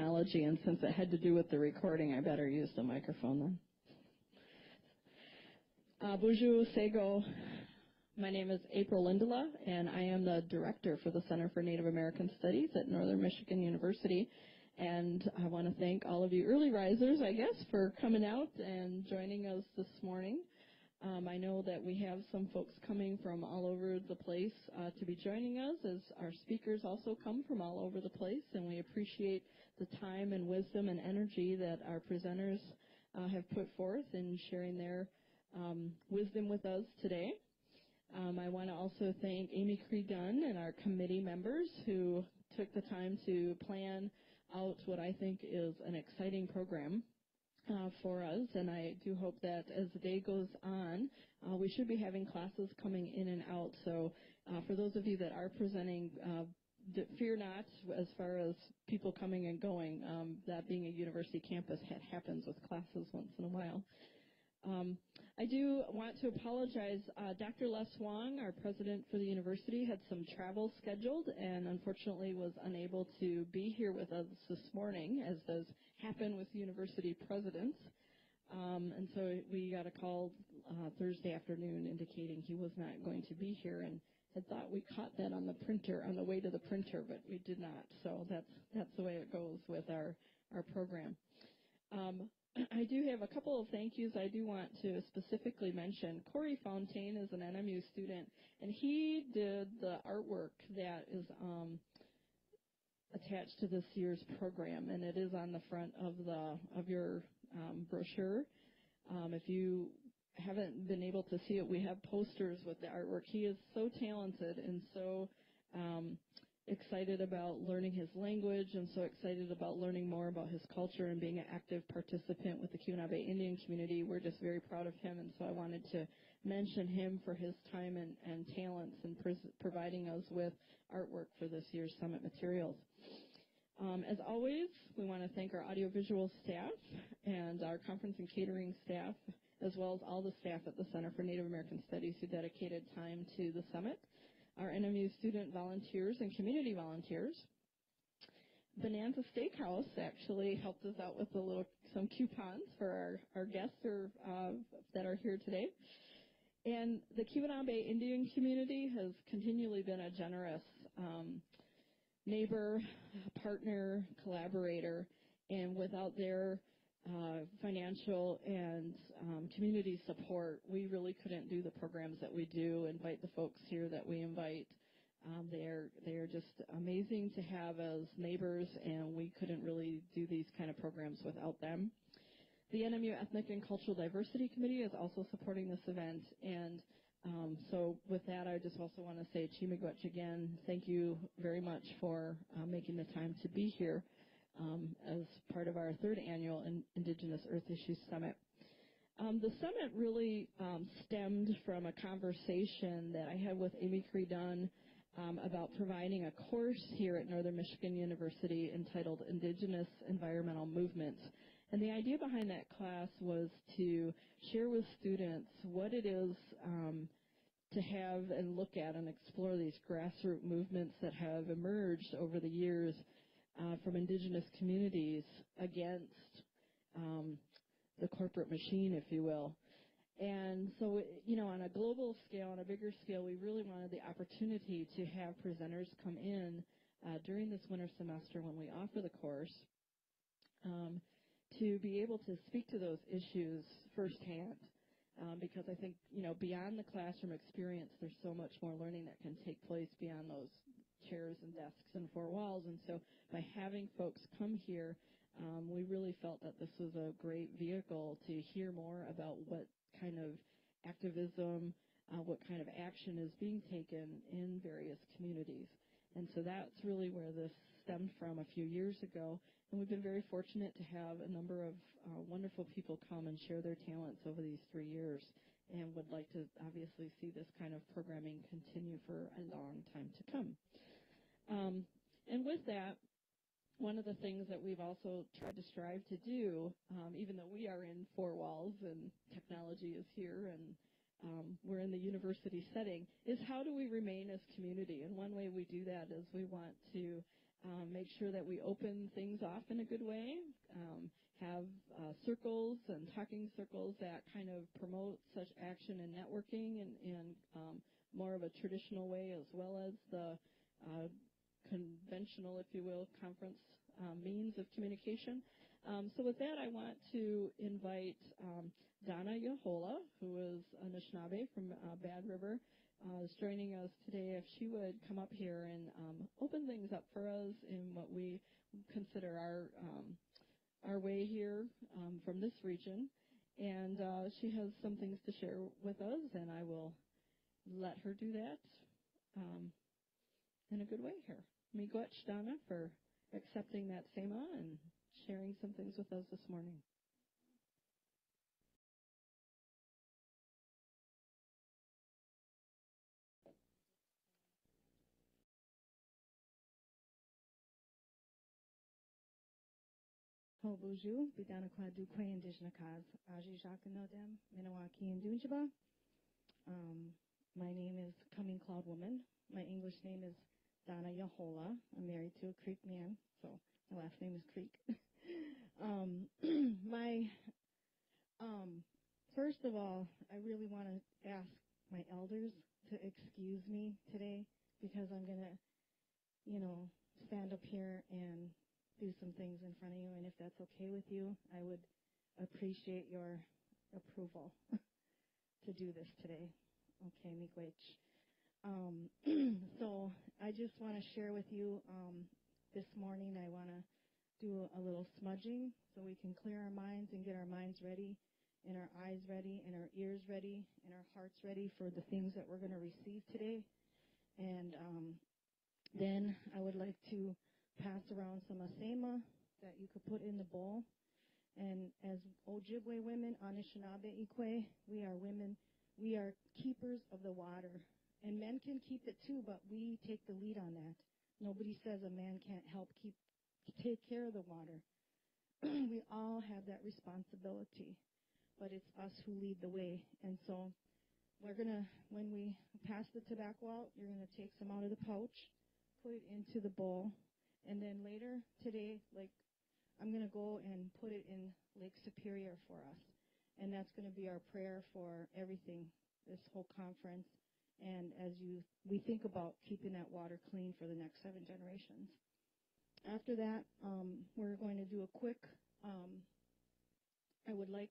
technology, and since it had to do with the recording, I better use the microphone then. Uh, bonjour, Sego. My name is April Lindala, and I am the director for the Center for Native American Studies at Northern Michigan University. And I want to thank all of you early risers, I guess, for coming out and joining us this morning. Um, I know that we have some folks coming from all over the place uh, to be joining us, as our speakers also come from all over the place, and we appreciate the time and wisdom and energy that our presenters uh, have put forth in sharing their um, wisdom with us today. Um, I want to also thank Amy Cree Dunn and our committee members who took the time to plan out what I think is an exciting program uh, for us, and I do hope that as the day goes on, uh, we should be having classes coming in and out. So uh, for those of you that are presenting, uh, fear not as far as people coming and going. Um, that being a university campus ha- happens with classes once in a while. Um, I do want to apologize. Uh, Dr. Les Wong, our president for the university, had some travel scheduled and unfortunately was unable to be here with us this morning, as does happen with university presidents. Um, and so we got a call uh, Thursday afternoon indicating he was not going to be here, and had thought we caught that on the printer on the way to the printer, but we did not. So that's that's the way it goes with our our program. Um, I do have a couple of thank yous I do want to specifically mention. Corey Fontaine is an NMU student, and he did the artwork that is um, attached to this year's program, and it is on the front of the of your um, brochure. Um, if you haven't been able to see it, we have posters with the artwork. He is so talented and so um, excited about learning his language and so excited about learning more about his culture and being an active participant with the Keweenaw Indian community. We're just very proud of him, and so I wanted to mention him for his time and, and talents in providing us with artwork for this year's summit materials. Um, as always, we want to thank our audiovisual staff and our conference and catering staff, as well as all the staff at the Center for Native American Studies who dedicated time to the summit our NMU student volunteers and community volunteers. Bonanza Steakhouse actually helped us out with a little some coupons for our, our guests or, uh, that are here today. And the Keweenaw Indian community has continually been a generous um, neighbor, partner, collaborator, and without their uh, financial and um, community support, we really couldn't do the programs that we do. Invite the folks here that we invite. Um, they are they are just amazing to have as neighbors, and we couldn't really do these kind of programs without them. The NMU Ethnic and Cultural Diversity Committee is also supporting this event, and um, so with that, I just also want to say Chi-miigwech again. Thank you very much for uh, making the time to be here um, as part of our third annual in Indigenous Earth Issues Summit. Um, the summit really um, stemmed from a conversation that I had with Amy Cree Dunn um, about providing a course here at Northern Michigan University entitled Indigenous Environmental Movements. And the idea behind that class was to share with students what it is um, to have and look at and explore these grassroots movements that have emerged over the years uh, from indigenous communities against um, the corporate machine, if you will. And so, you know, on a global scale, on a bigger scale, we really wanted the opportunity to have presenters come in uh, during this winter semester when we offer the course um, to be able to speak to those issues firsthand. Um, because I think, you know, beyond the classroom experience, there's so much more learning that can take place beyond those chairs and desks and four walls. And so by having folks come here, um, we really felt that this was a great vehicle to hear more about what kind of activism, uh, what kind of action is being taken in various communities. And so that's really where this stemmed from a few years ago. And we've been very fortunate to have a number of uh, wonderful people come and share their talents over these three years and would like to obviously see this kind of programming continue for a long time to come. Um, and with that, one of the things that we've also tried to strive to do, um, even though we are in four walls and technology is here and um, we're in the university setting, is how do we remain as community? And one way we do that is we want to um, make sure that we open things off in a good way, um, have uh, circles and talking circles that kind of promote such action and networking and um, more of a traditional way as well as the uh, conventional, if you will, conference um, means of communication. Um, so with that, I want to invite um, Donna Yahola, who is Anishinaabe from uh, Bad River, uh, is joining us today. If she would come up here and um, open things up for us in what we consider our um, our way here um, from this region, and uh, she has some things to share with us, and I will let her do that in a good way here. Miigwech Donna for accepting that SEMA and sharing some things with us this morning. Buju, Bidana du Kwe Aji Jakanodem, Minawaki. Um, my name is Coming Cloud Woman. My English name is Donna Yahola. I'm married to a Creek man, so my last name is Creek. um, my um, first of all, I really want to ask my elders to excuse me today because I'm gonna, you know, stand up here and do some things in front of you, and if that's okay with you, I would appreciate your approval to do this today. Okay, Miigwech. Um, so I just want to share with you um, this morning. I want to do a little smudging so we can clear our minds and get our minds ready, and our eyes ready, and our ears ready, and our hearts ready for the things that we're going to receive today. And um, then I would like to pass around some asema that you could put in the bowl. And as Ojibwe women, Anishinaabe Ikwe, we are women, we are keepers of the water. And men can keep it too, but we take the lead on that. Nobody says a man can't help keep take care of the water. we all have that responsibility, but it's us who lead the way. And so we're gonna, when we pass the tobacco out, you're gonna take some out of the pouch, put it into the bowl, and then later today, like I'm gonna go and put it in Lake Superior for us, and that's gonna be our prayer for everything, this whole conference, and as you we think about keeping that water clean for the next seven generations. After that, um, we're going to do a quick. Um, I would like,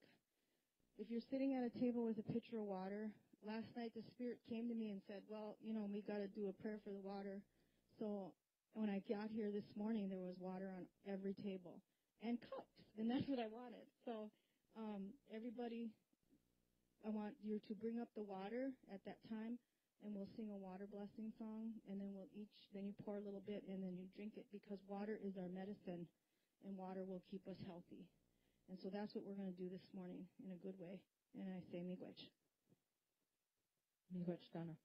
if you're sitting at a table with a pitcher of water. Last night, the Spirit came to me and said, "Well, you know, we got to do a prayer for the water." So when I got here this morning, there was water on every table and cups, and that's what I wanted. So um, everybody, I want you to bring up the water at that time and we'll sing a water blessing song, and then we'll each, then you pour a little bit, and then you drink it because water is our medicine, and water will keep us healthy. And so that's what we're going to do this morning in a good way. And I say miigwech. Miigwech, Donna.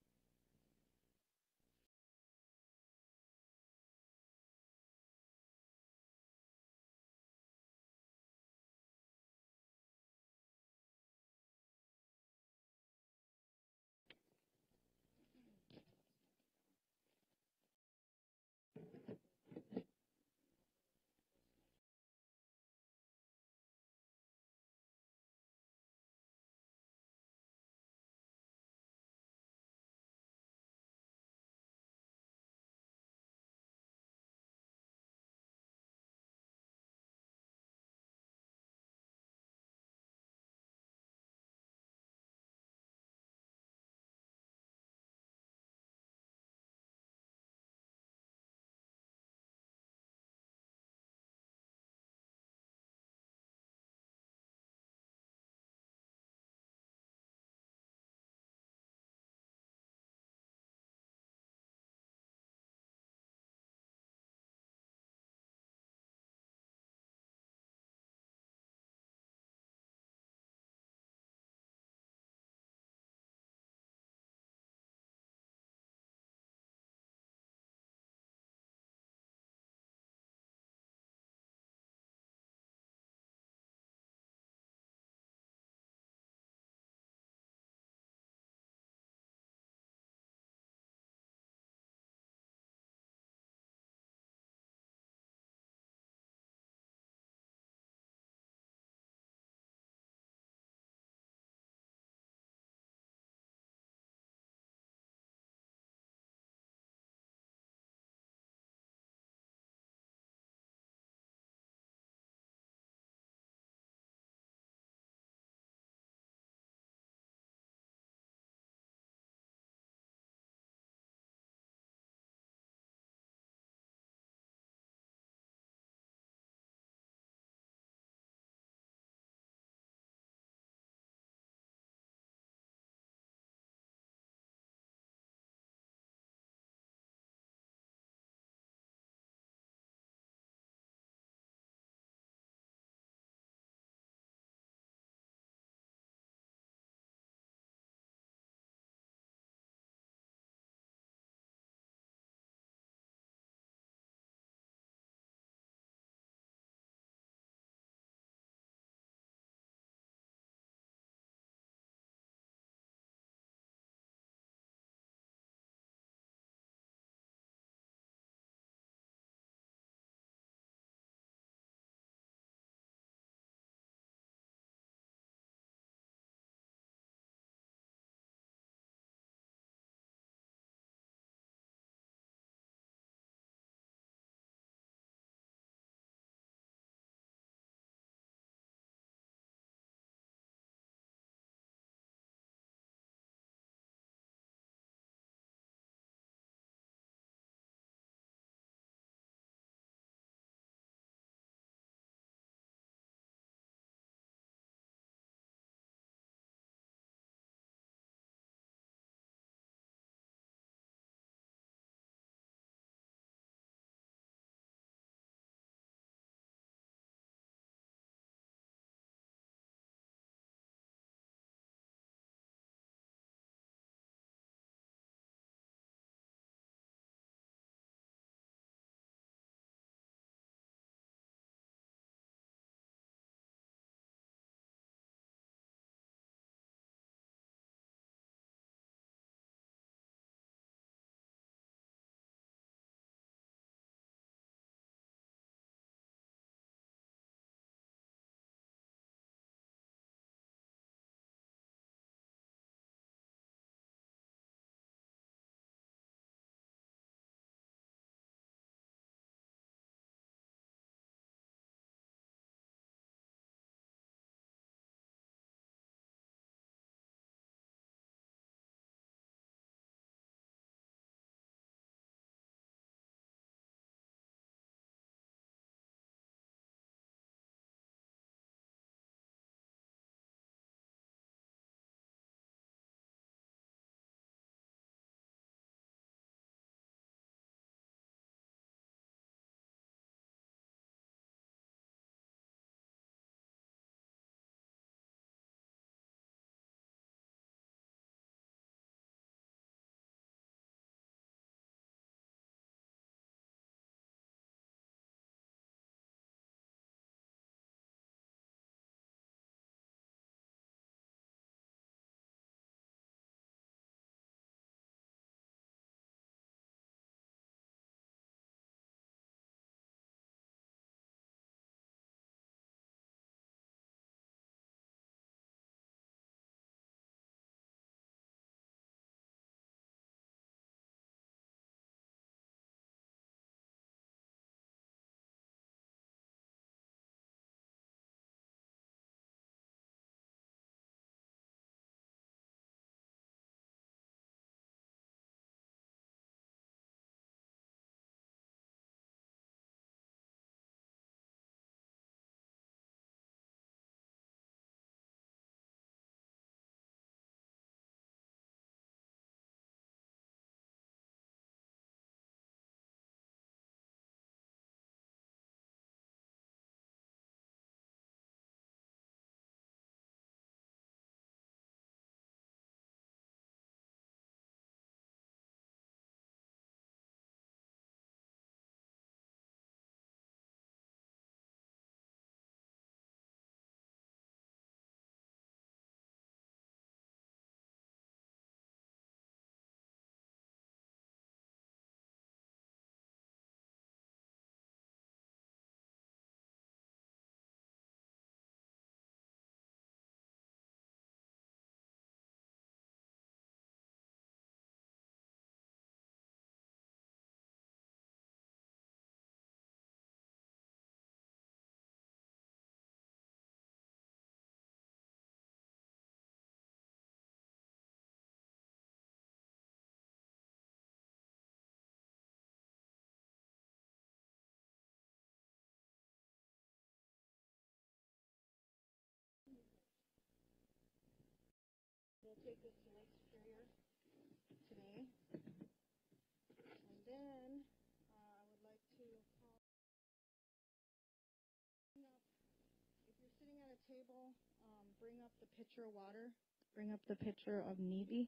Table, um, bring up the pitcher of water. Bring up the pitcher of Nevi,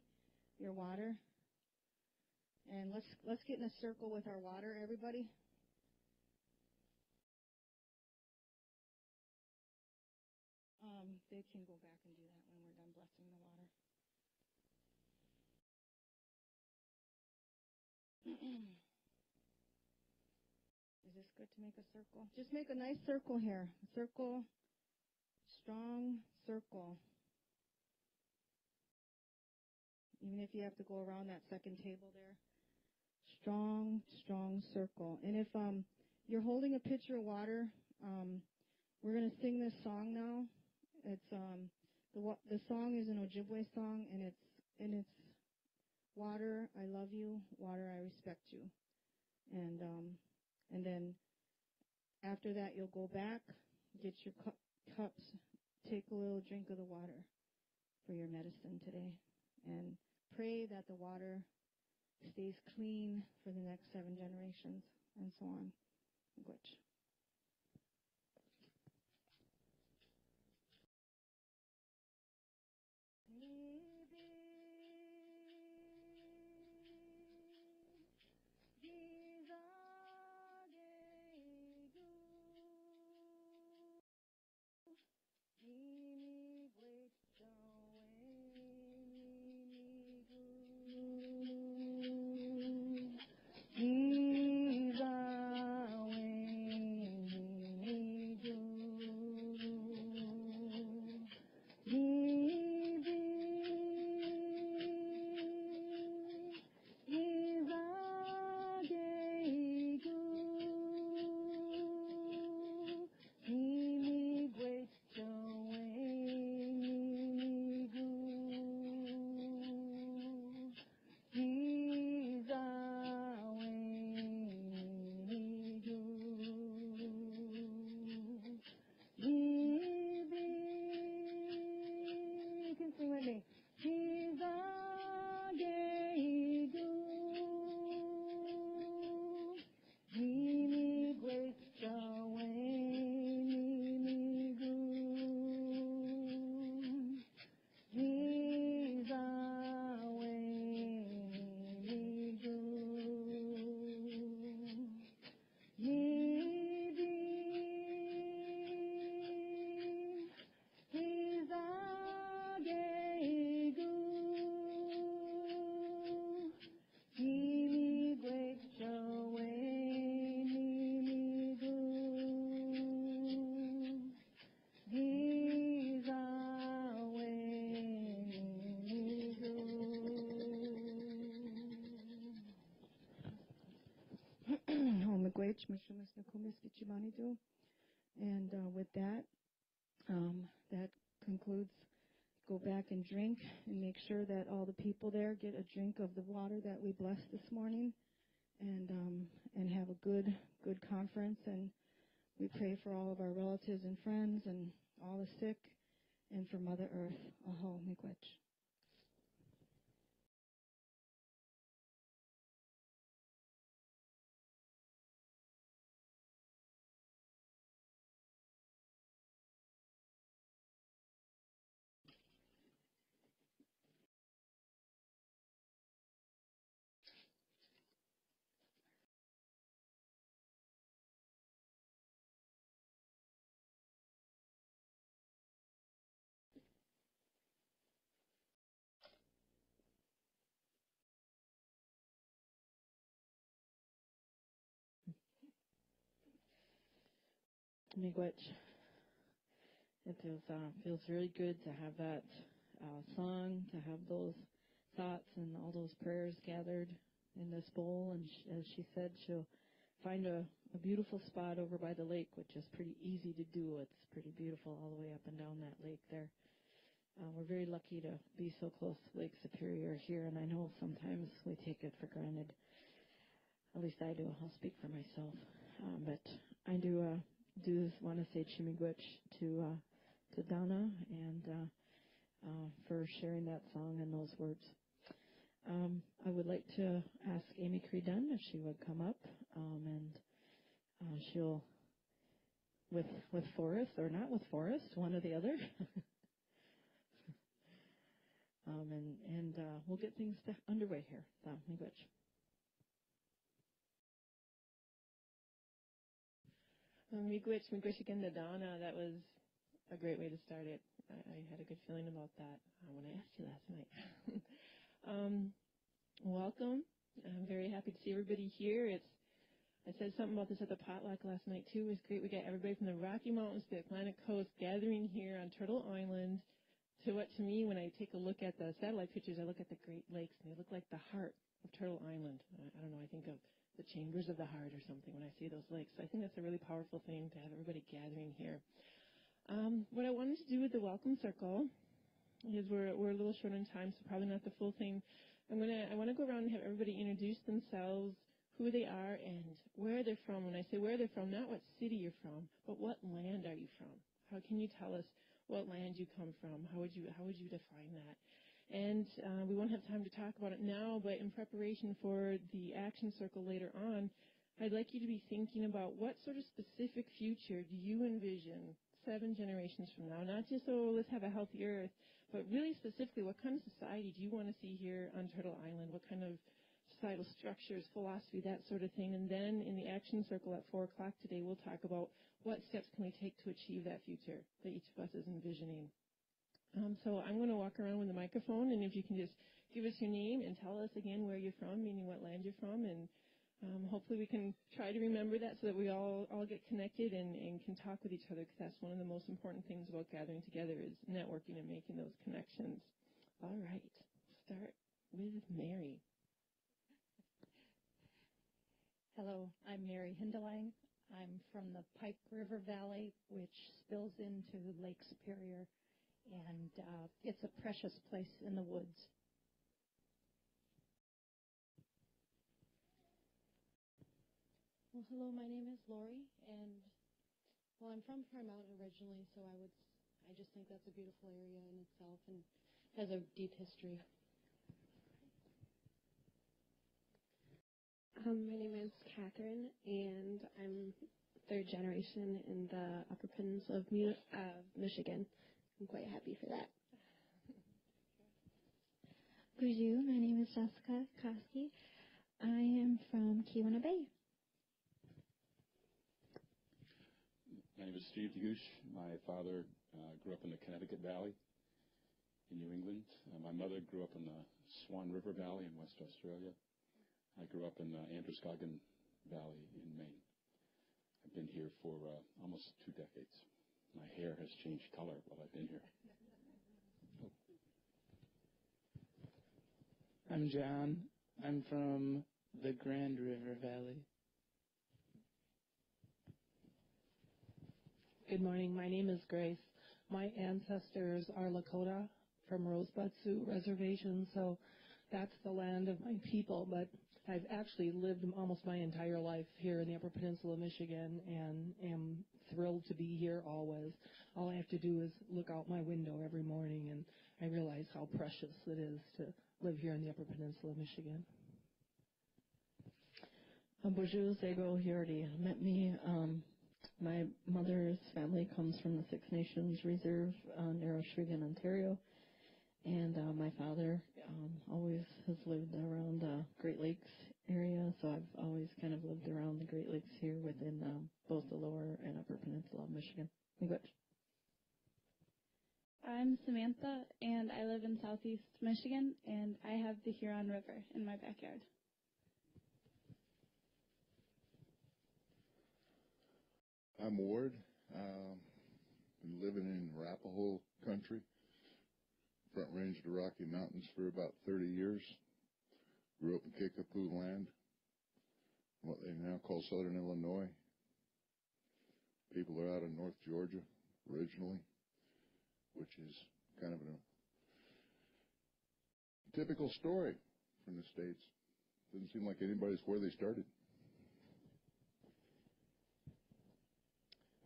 your water. And let's let's get in a circle with our water, everybody. Um, they can go back and do that when we're done blessing the water. Is this good to make a circle? Just make a nice circle here. A Circle, strong circle. Even if you have to go around that second table there. Strong, strong circle. And if um, you're holding a pitcher of water, um, we're going to sing this song now. It's um, the the song is an Ojibwe song, and it's and it's water. I love you. Water. I respect you. And um, and then after that, you'll go back, get your cu- cups, take a little drink of the water for your medicine today, and pray that the water stays clean for the next seven generations, and so on. Which. And uh, with that, um, that concludes. Go back and drink and make sure that all the people there get a drink of the water that we blessed this morning, and um, and have a good good conference. And we pray for all of our relatives and friends and all the sick, and for Mother Earth. Aho miigwech. Miigwech. It feels uh, feels really good to have that uh, song, to have those thoughts and all those prayers gathered in this bowl. And sh- as she said, she'll find a, a beautiful spot over by the lake, which is pretty easy to do. It's pretty beautiful all the way up and down that lake there. Uh, we're very lucky to be so close to Lake Superior here, and I know sometimes we take it for granted. At least I do. I'll speak for myself. Um, but I do uh, do want to say Chi-miigwech to uh, to Donna and uh, uh, for sharing that song and those words. Um, I would like to ask Amy Cree Dunn if she would come up, um, and uh, she'll with with forest or not with forest, one or the other. um, and and uh, we'll get things underway here. So, miigwech. Miigwech, miigwech again Donna. That was a great way to start it. I, I had a good feeling about that uh, when I asked you last night. um, welcome. I'm very happy to see everybody here. It's I said something about this at the potluck last night too. It was great. We got everybody from the Rocky Mountains to the Atlantic Coast gathering here on Turtle Island. To what to me, when I take a look at the satellite pictures, I look at the Great Lakes and they look like the heart of Turtle Island. I, I don't know. I think of the chambers of the heart or something when I see those lakes. So I think that's a really powerful thing to have everybody gathering here. Um, what I wanted to do with the welcome circle is we're we're a little short on time, so probably not the full thing. I'm gonna I want to go around and have everybody introduce themselves who they are and where they're from. When I say where they're from, not what city you're from, but what land are you from? How can you tell us what land you come from? How would you how would you define that? And uh, we won't have time to talk about it now, but in preparation for the action circle later on, I'd like you to be thinking about what sort of specific future do you envision seven generations from now? Not just, oh, let's have a healthy earth, but really specifically, what kind of society do you want to see here on Turtle Island? What kind of societal structures, philosophy, that sort of thing. And then in the action circle at 4 o'clock today, we'll talk about what steps can we take to achieve that future that each of us is envisioning. Um, so I'm going to walk around with the microphone, and if you can just give us your name and tell us again where you're from, meaning what land you're from, and um, hopefully we can try to remember that so that we all, all get connected and, and can talk with each other because that's one of the most important things about gathering together is networking and making those connections. All right, start with Mary. Hello, I'm Mary Hindelang. I'm from the Pike River Valley, which spills into Lake Superior, and uh, it's a precious place in the woods. Well, hello, my name is Lori, and well, I'm from Prime Mountain originally, so I would, I just think that's a beautiful area in itself and has a deep history. Um, my name is Catherine, and I'm third generation in the Upper Peninsula of uh, Michigan. I'm quite happy for that. Bonjour, my name is Jessica Koski. I am from Keweenaw Bay. Name is Steve DeGoosh. My father uh, grew up in the Connecticut Valley in New England. Uh, my mother grew up in the Swan River Valley in West Australia. I grew up in the Androscoggin Valley in Maine. I've been here for uh, almost two decades. My hair has changed color while I've been here. I'm John. I'm from the Grand River Valley. Good morning. My name is Grace. My ancestors are Lakota from Rosebud Sioux Reservation, so that's the land of my people. But I've actually lived almost my entire life here in the Upper Peninsula of Michigan and am thrilled to be here always. All I have to do is look out my window every morning and I realize how precious it is to live here in the Upper Peninsula of Michigan. Bonjour. You already met me. Um, my mother's family comes from the Six Nations Reserve on Narrow-Sheridan, Ontario. And uh, my father um, always has lived around the Great Lakes area, so I've always kind of lived around the Great Lakes here within um, both the lower and upper peninsula of Michigan. English. I'm Samantha, and I live in southeast Michigan, and I have the Huron River in my backyard. I'm Ward. Um, been living in Arapaho country Front Range of the Rocky Mountains for about 30 years. Grew up in Kickapoo land, what they now call Southern Illinois. People are out of North Georgia originally, which is kind of a typical story from the States. Doesn't seem like anybody's where they started.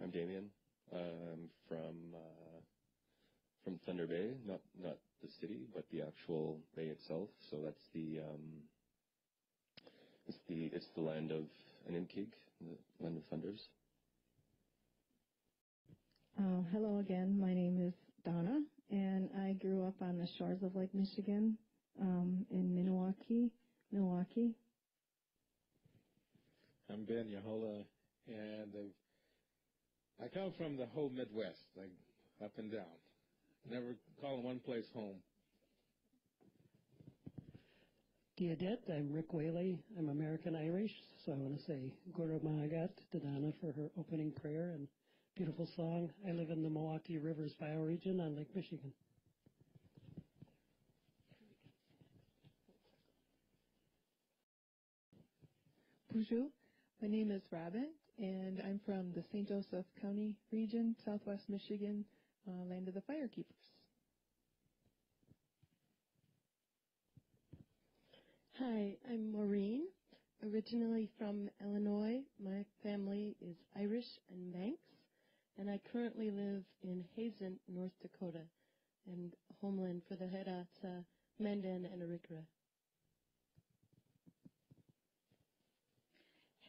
I'm Damien. I'm from uh, from Thunder Bay, not not the city, but the actual bay itself. So that's the um, it's the it's the land of Animkig, the land of thunders. Uh, hello again. My name is Donna, and I grew up on the shores of Lake Michigan um, in Milwaukee, Milwaukee. I'm Ben Yahola, and uh, I come from the whole Midwest, like up and down. Never calling one place home. Dia duit, I'm Rick Whaley. I'm American Irish, so I want to say Go raibh maith agat to Donna for her opening prayer and beautiful song. I live in the Milwaukee Rivers bioregion on Lake Michigan. Bonjour. My name is Robin, and I'm from the St. Joseph County region, southwest Michigan, uh, land of the firekeepers. Hi, I'm Maureen, originally from Illinois. My family is Irish and Manx, and I currently live in Hazen, North Dakota, and homeland for the Hidatsa, uh, Mandan, and Arikara.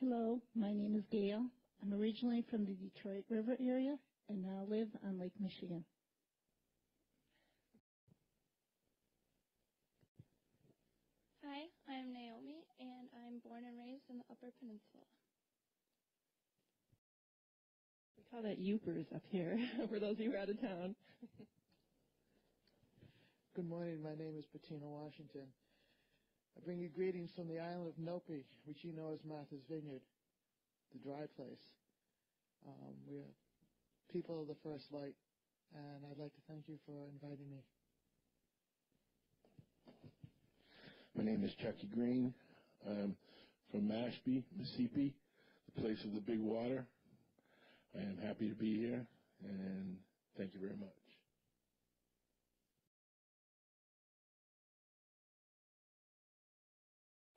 Hello, my name is Gail. I'm originally from the Detroit River area and now live on Lake Michigan. Hi, I'm Naomi, and I'm born and raised in the Upper Peninsula. We call that Yoopers up here, for those of you who are out of town. Good morning. My name is Patina Washington. I bring you greetings from the island of Noepe, which you know as Martha's Vineyard, the dry place. Um, we are people of the first light, and I'd like to thank you for inviting me. My name is Chucky Green. I'm from Mashpee, Mississippi, the place of the big water. I am happy to be here, and thank you very much.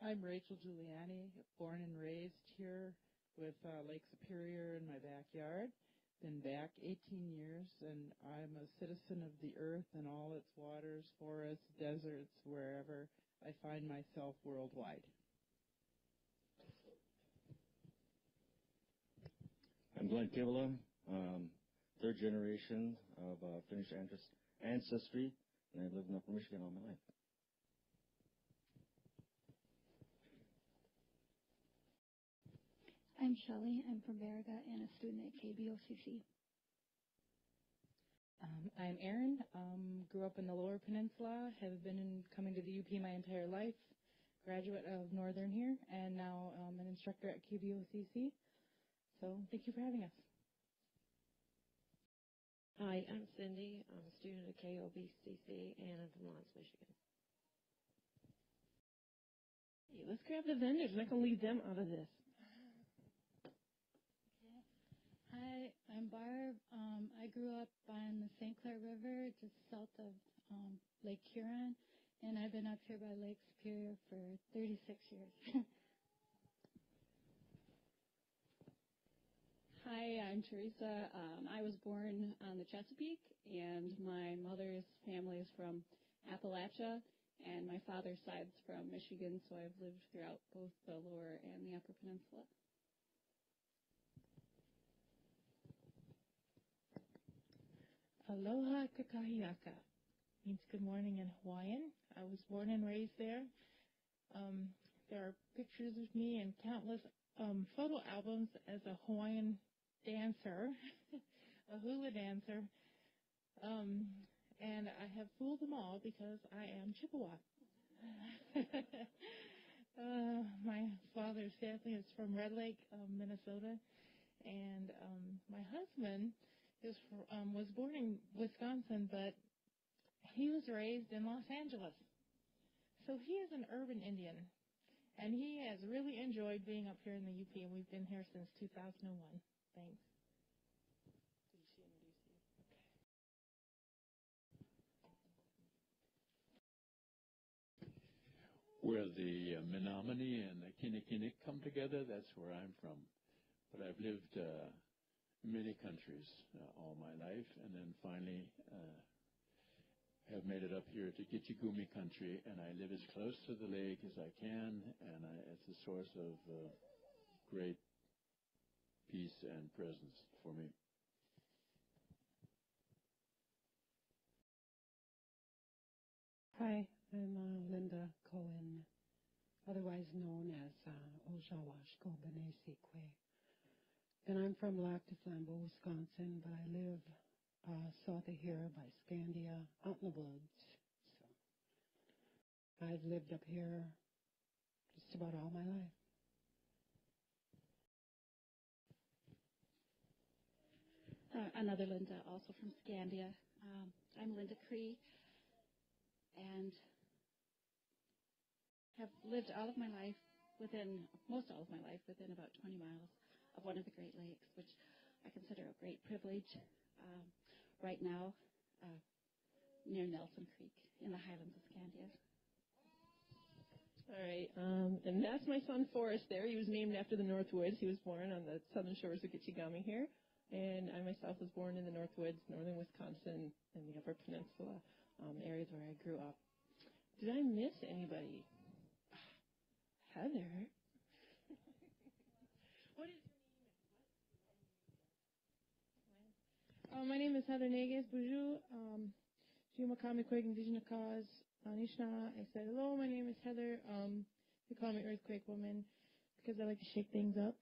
I'm Rachel Giuliani, born and raised here with uh, Lake Superior in my backyard. Been back 18 years, and I'm a citizen of the earth and all its waters, forests, deserts, wherever I find myself worldwide. I'm Glenn Kibela, um, third generation of uh, Finnish ancestry, and I've lived in Upper Michigan all my life. I'm Shelley. I'm from Baraga and a student at KBOCC. Um, I'm Erin. Um, grew up in the Lower Peninsula. Have been in, coming to the UP my entire life. Graduate of Northern here, and now um, an instructor at KBOCC. So thank you for having us. Hi, I'm Cindy. I'm a student at KBOCC, and I'm from Lawrence, Michigan. Hey, let's grab the vendors. I'm not going to leave them out of this. Hi, I'm Barb. Um, I grew up on the St. Clair River, just south of um, Lake Huron, and I've been up here by Lake Superior for 36 years. Hi, I'm Teresa. Um, I was born on the Chesapeake, and my mother's family is from Appalachia, and my father's side's from Michigan, so I've lived throughout both the lower and the upper peninsula. Aloha kakahiaka means good morning in Hawaiian. I was born and raised there. Um, there are pictures of me and countless um, photo albums as a Hawaiian dancer, a hula dancer. Um, and I have fooled them all because I am Chippewa. uh, my father's family is from Red Lake, um, Minnesota, and um, my husband is um, was born in Wisconsin, but he was raised in Los Angeles. So he is an urban Indian, and he has really enjoyed being up here in the UP, and we've been here since 2001. Thanks. Where the uh, Menominee and the Kinnickinnic come together, that's where I'm from. But I've lived uh, many countries uh, all my life, and then finally uh, have made it up here to Gichigumi country, and I live as close to the lake as I can, and I, it's a source of uh, great peace and presence for me. Hi, I'm uh, Linda Cohen, otherwise known as uh, Ojawa Shkobanesi Kwe. And I'm from Lac du Flambeau, Wisconsin, but I live uh, south of here by Scandia, out in the woods. So I've lived up here just about all my life. Uh, another Linda, also from Scandia. Um, I'm Linda Cree, and have lived all of my life within, most all of my life, within about 20 miles of one of the Great Lakes, which I consider a great privilege. Um, right now, uh, near Nelson Creek in the highlands of Scandia. All right, um, and that's my son Forrest there. He was named after the Northwoods. He was born on the southern shores of Gitchigami here. And I myself was born in the Northwoods, northern Wisconsin, and the Upper Peninsula um, areas where I grew up. Did I miss anybody? Heather. what is Uh, my name is Heather Neges Buju. Um, Jumakamikweg Indigenous Cause Anishna. I said, hello, my name is Heather. Um, they call me Earthquake Woman because I like to shake things up.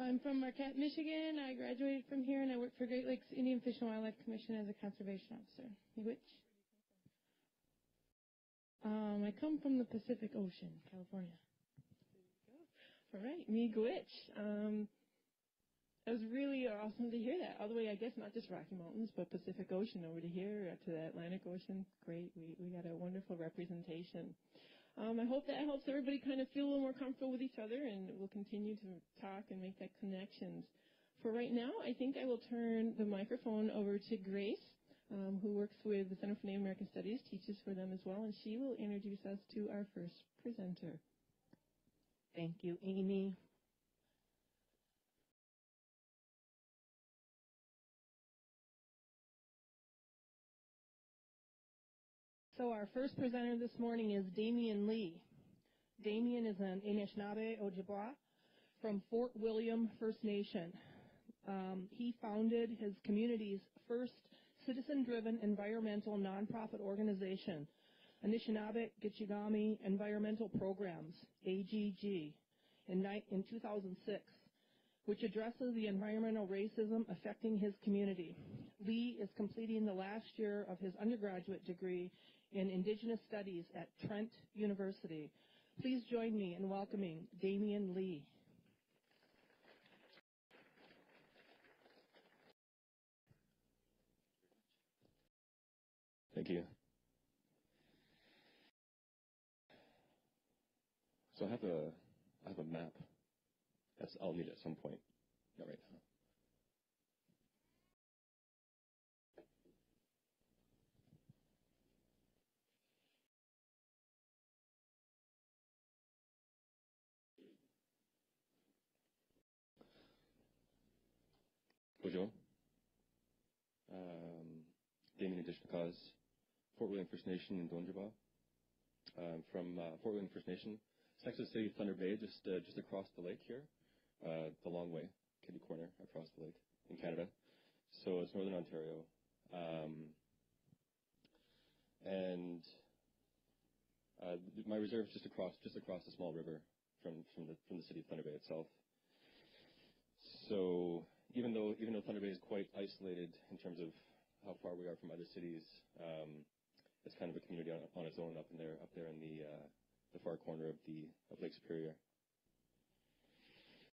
I'm from Marquette, Michigan. I graduated from here and I work for Great Lakes Indian Fish and Wildlife Commission as a conservation officer. Which? Um, I come from the Pacific Ocean, California. All right, Miigwech. Um, it was really awesome to hear that. All the way, I guess, not just Rocky Mountains, but Pacific Ocean over to here, to the Atlantic Ocean. Great. We, we got a wonderful representation. Um, I hope that helps everybody kind of feel a little more comfortable with each other, and we'll continue to talk and make that connections. For right now, I think I will turn the microphone over to Grace, um, who works with the Center for Native American Studies, teaches for them as well, and she will introduce us to our first presenter. Thank you, Amy. So our first presenter this morning is Damien Lee. Damien is an Anishinaabe Ojibwa from Fort William First Nation. Um, he founded his community's first citizen-driven environmental nonprofit organization, Anishinaabe Gitchigami Environmental Programs, AGG, in, in 2006, which addresses the environmental racism affecting his community. Lee is completing the last year of his undergraduate degree in Indigenous Studies at Trent University. Please join me in welcoming Damien Lee. Thank you. So I have a I have a map. That's I'll need at some point. Not right now. Bojo. Um, Damien Adishnakas, Fort William First Nation in Donjaba. Um, from uh, Fort William First Nation. It's next to the city of Thunder Bay, just uh, just across the lake here, uh, the long way, Kitty Corner, across the lake in Canada. So it's northern Ontario, um, and uh, my reserve is just across just across a small river from from the from the city of Thunder Bay itself. So even though even though Thunder Bay is quite isolated in terms of how far we are from other cities, um, it's kind of a community on, on, its own up in there up there in the uh, the far corner of the of Lake Superior.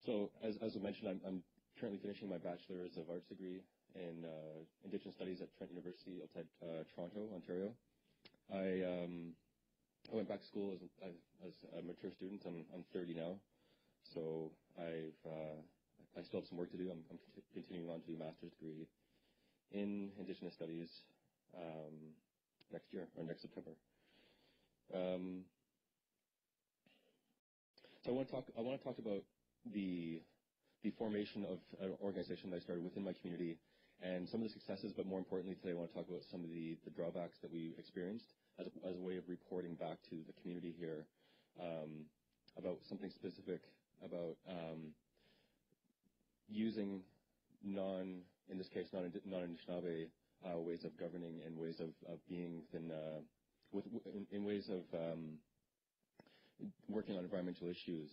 So as as I mentioned, I'm, I'm currently finishing my bachelor's of arts degree in uh, Indigenous Studies at Trent University outside uh, Toronto, Ontario. I um, I went back to school as, as a mature student. I'm I'm 30 now, so I've uh, I still have some work to do. I'm, I'm continuing on to do a master's degree in Indigenous Studies um, next year or next September. Um, so I want to talk. I want to talk about the the formation of an organization that I started within my community and some of the successes, but more importantly today I want to talk about some of the, the drawbacks that we experienced as a, as a way of reporting back to the community here um, about something specific about um, using non, in this case, non, non-Anishinaabe uh, ways of governing and ways of, of being within uh, with in, in ways of um, working on environmental issues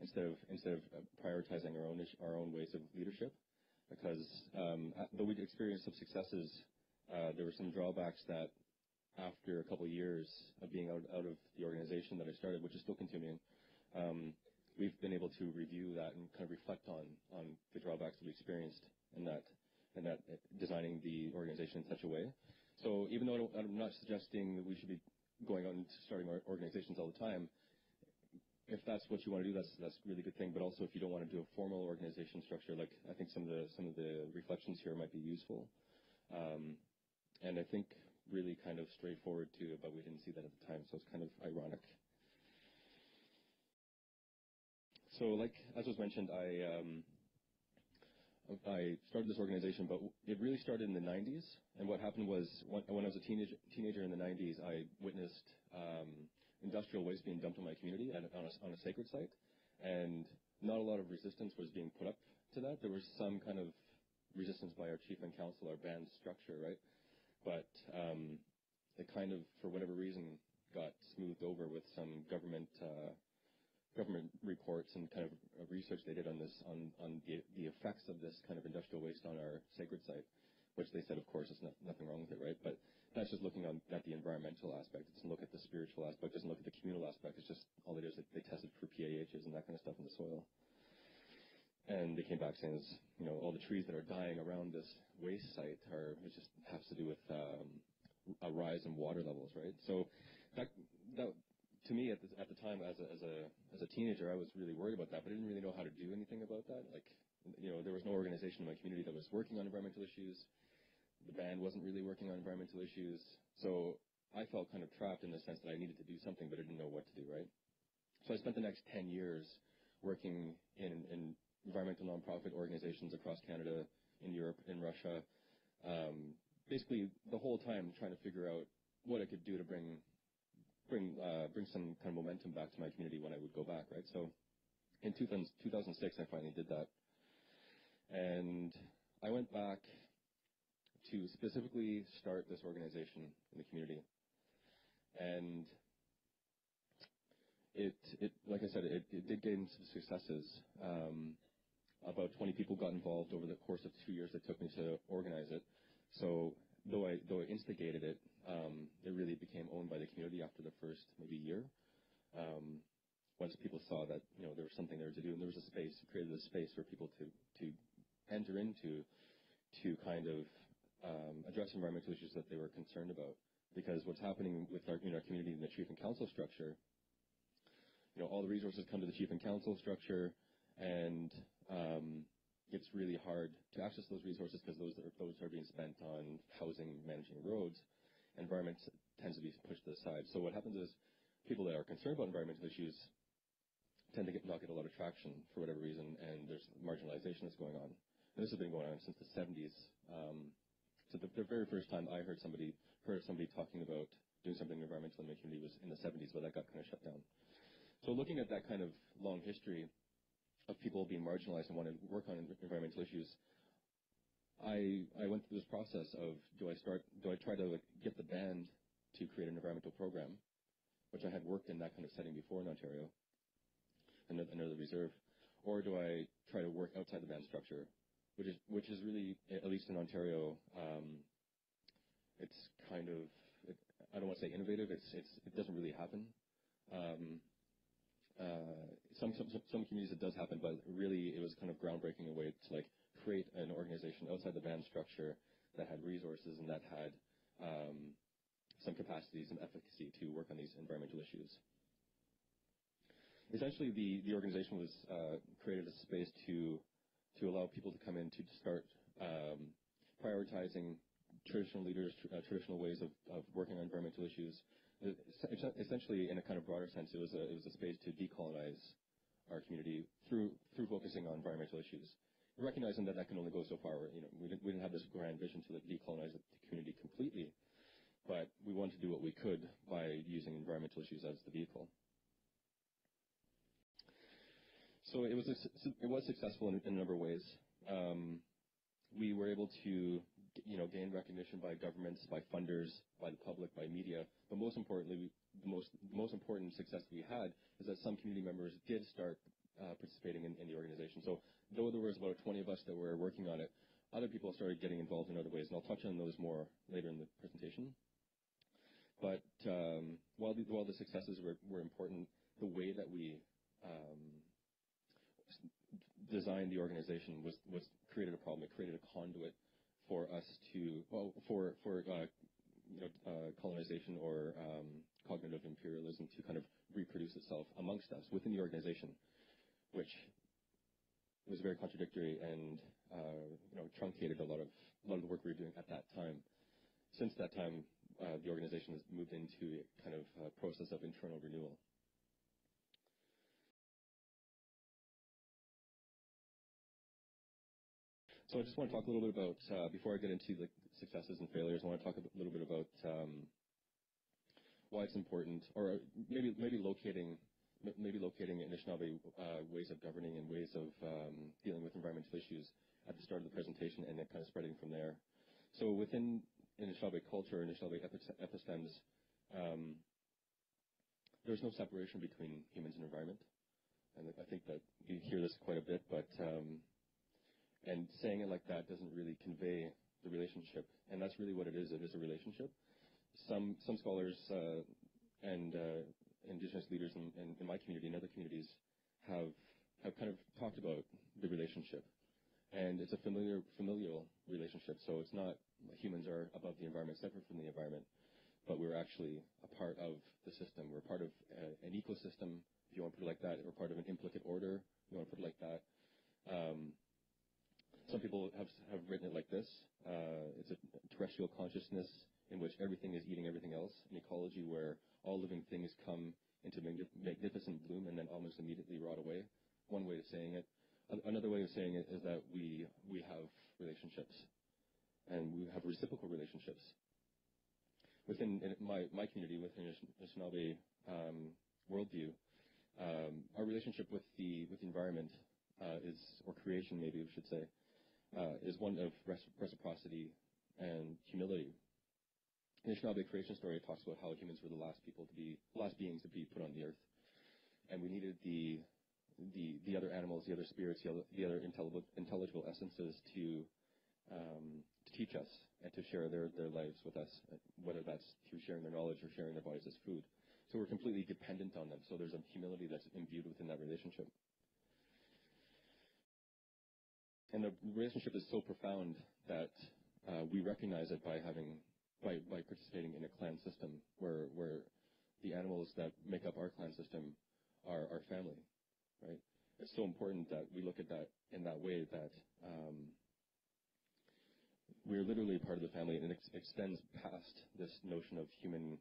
instead of instead of prioritizing our own our own ways of leadership. Because um, though we experienced some successes, uh, there were some drawbacks that after a couple of years of being out, out of the organization that I started, which is still continuing, um, we've been able to review that and kind of reflect on on the drawbacks that we experienced in that in that designing the organization in such a way. So even though I'm not suggesting that we should be going out and starting our organizations all the time, if that's what you want to do, that's that's a really good thing. But also, if you don't want to do a formal organization structure, like I think some of the some of the reflections here might be useful, um, and I think really kind of straightforward too. But we didn't see that at the time, so it's kind of ironic. So, like as was mentioned, I um, I started this organization, but it really started in the 90s. And what happened was when, when I was a teenager, teenager in the 90s, I witnessed um, industrial waste being dumped in my community and on a, on a sacred site, and not a lot of resistance was being put up to that. There was some kind of resistance by our chief and council, our band structure, right? But um, it kind of, for whatever reason, got smoothed over with some government uh, government reports and kind of research they did on this on on the the effects of this kind of industrial waste on our sacred site, which they said, of course, there's nothing wrong with it, right? But that's just looking on, at the environmental aspect. It doesn't look at the spiritual aspect. It doesn't look at the communal aspect. It's just all they it is. They, they tested for PAHs and that kind of stuff in the soil. And they came back saying, you know, all the trees that are dying around this waste site are it just has to do with um, a rise in water levels, right? So that that to me at the at the time as a as a as a teenager, I was really worried about that, but I didn't really know how to do anything about that. Like, you know, there was no organization in my community that was working on environmental issues the band wasn't really working on environmental issues. So I felt kind of trapped in the sense that I needed to do something, but I didn't know what to do, right? So I spent the next 10 years working in, in environmental nonprofit organizations across Canada, in Europe, in Russia, um, basically the whole time trying to figure out what I could do to bring bring uh, bring some kind of momentum back to my community when I would go back, right? So in 2000, 2006, I finally did that, and I went back to specifically start this organization in the community. And it, it like I said, it, it did gain some successes. Um, about 20 people got involved over the course of two years that took me to organize it. So though I though I instigated it, um, it really became owned by the community after the first maybe year. Um, once people saw that you know there was something there to do, and there was a space, created a space for people to to enter into, to kind of um, address environmental issues that they were concerned about. Because what's happening with our, in our community and the chief and council structure, you know, all the resources come to the chief and council structure, and um, it's really hard to access those resources because those are, those are being spent on housing, managing roads. Environment tends to be pushed to the side. So what happens is people that are concerned about environmental issues tend to get, not get a lot of traction for whatever reason, and there's marginalization that's going on. And this has been going on since the 70s. Um, so the, the very first time I heard somebody heard somebody talking about doing something environmental in my community was in the 70s, but that got kind of shut down. So looking at that kind of long history of people being marginalized and wanting to work on environmental issues, I I went through this process of do I start do I try to get the band to create an environmental program, which I had worked in that kind of setting before in Ontario, and another reserve, or do I try to work outside the band structure which is which is really at least in Ontario, um, it's kind of it, I don't want to say innovative. It's it's it doesn't really happen. Um, uh, some, some some communities it does happen, but really it was kind of groundbreaking in a way to like create an organization outside the band structure that had resources and that had um, some capacities and efficacy to work on these environmental issues. Essentially, the, the organization was uh, created as a space to to allow people to come in to start um, prioritizing traditional leaders, uh, traditional ways of, of, working on environmental issues. Essentially, in a kind of broader sense, it was a, it was a space to decolonize our community through through focusing on environmental issues, recognizing that that can only go so far. You know, we didn't, we didn't have this grand vision to like, decolonize the community completely, but we wanted to do what we could by using environmental issues as the vehicle. So it was it was successful in, in a number of ways. Um, we were able to you know, gain recognition by governments, by funders, by the public, by media. But most importantly, the most, the most important success we had is that some community members did start uh, participating in, in the organization. So though there was about 20 of us that were working on it, other people started getting involved in other ways, and I'll touch on those more later in the presentation. But um, while, the, while the successes were, were important, the way that we um, designed the organization was, was created a problem. It created a conduit for us to, well, for, for uh, you know, uh, colonization or um, cognitive imperialism to kind of reproduce itself amongst us within the organization, which was very contradictory and uh, you know truncated a lot of a lot of the work we were doing at that time. Since that time, uh, the organization has moved into a kind of uh, process of internal renewal. So I just want to talk a little bit about, uh, before I get into the successes and failures, I want to talk a little bit about um, why it's important, or maybe maybe locating maybe locating Anishinaabe uh, ways of governing and ways of um, dealing with environmental issues at the start of the presentation, and then kind of spreading from there. So within Anishinaabe culture, Anishinaabe epistems, um, there's no separation between humans and environment, and I think that you hear this quite a bit, but um, and saying it like that doesn't really convey the relationship. And that's really what it is. It is a relationship. Some some scholars uh, and uh, indigenous leaders in, in, in, my community and other communities have have kind of talked about the relationship, and it's a familiar familial relationship. So it's not humans are above the environment, separate from the environment, but we're actually a part of the system. We're part of a, an ecosystem, if you want to put it like that. We're part of an implicate order, if you want to put it like that. Um, some people have, have written it like this. Uh, it's a terrestrial consciousness in which everything is eating everything else, an ecology where all living things come into magnificent bloom and then almost immediately rot away. One way of saying it. Another way of saying it is that we, we have relationships and we have reciprocal relationships. Within my, my community, within Anishinaabe um, worldview, um, our relationship with the, with the environment uh, is, or creation maybe we should say, uh, is one of reciprocity and humility. Anishinaabe creation story talks about how humans were the last people to be, last beings to be put on the earth, and we needed the the the other animals, the other spirits, the other, the other intelligible, intelligible essences to um, to teach us and to share their their lives with us, whether that's through sharing their knowledge or sharing their bodies as food. So we're completely dependent on them. So there's a humility that's imbued within that relationship. And the relationship is so profound that uh, we recognize it by having by, by participating in a clan system where where the animals that make up our clan system are our family, right? It's so important that we look at that in that way that um, we're literally part of the family, and it ex- extends past this notion of human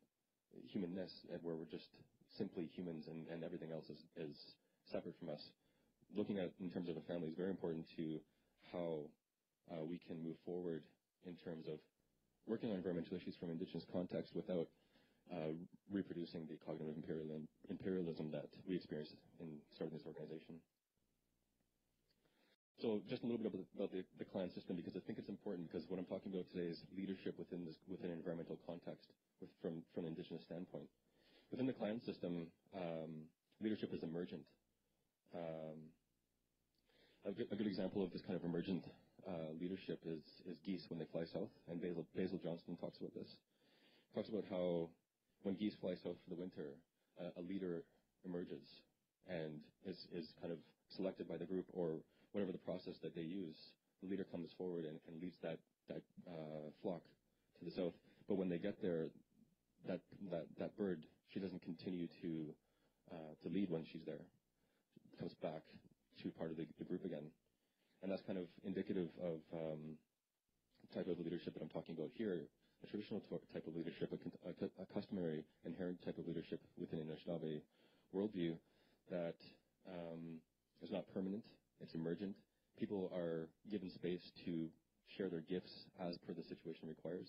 humanness, and where we're just simply humans, and, and everything else is, is separate from us. Looking at it in terms of a family is very important to how uh, we can move forward in terms of working on environmental issues from indigenous context without uh, reproducing the cognitive imperialism that we experienced in starting this organization. So just a little bit about the, the, clan system because I think it's important because what I'm talking about today is leadership within this within an environmental context with, from from an indigenous standpoint. Within the clan system, um, leadership is emergent. Um, a good, a good example of this kind of emergent uh, leadership is, is geese when they fly south, and Basil, Basil Johnston talks about this. Talks about how when geese fly south for the winter, uh, a leader emerges and is, is kind of selected by the group or whatever the process that they use. The leader comes forward and, and leads that, that uh, flock to the south. But when they get there, that, that, that bird, she doesn't continue to, uh, to lead when she's there. She comes back to part of the, the group again. And that's kind of indicative of um, type of leadership that I'm talking about here, a traditional type of leadership, a, a, a customary, inherent type of leadership within an Anishinaabe worldview that um, is not permanent, it's emergent. People are given space to share their gifts as per the situation requires.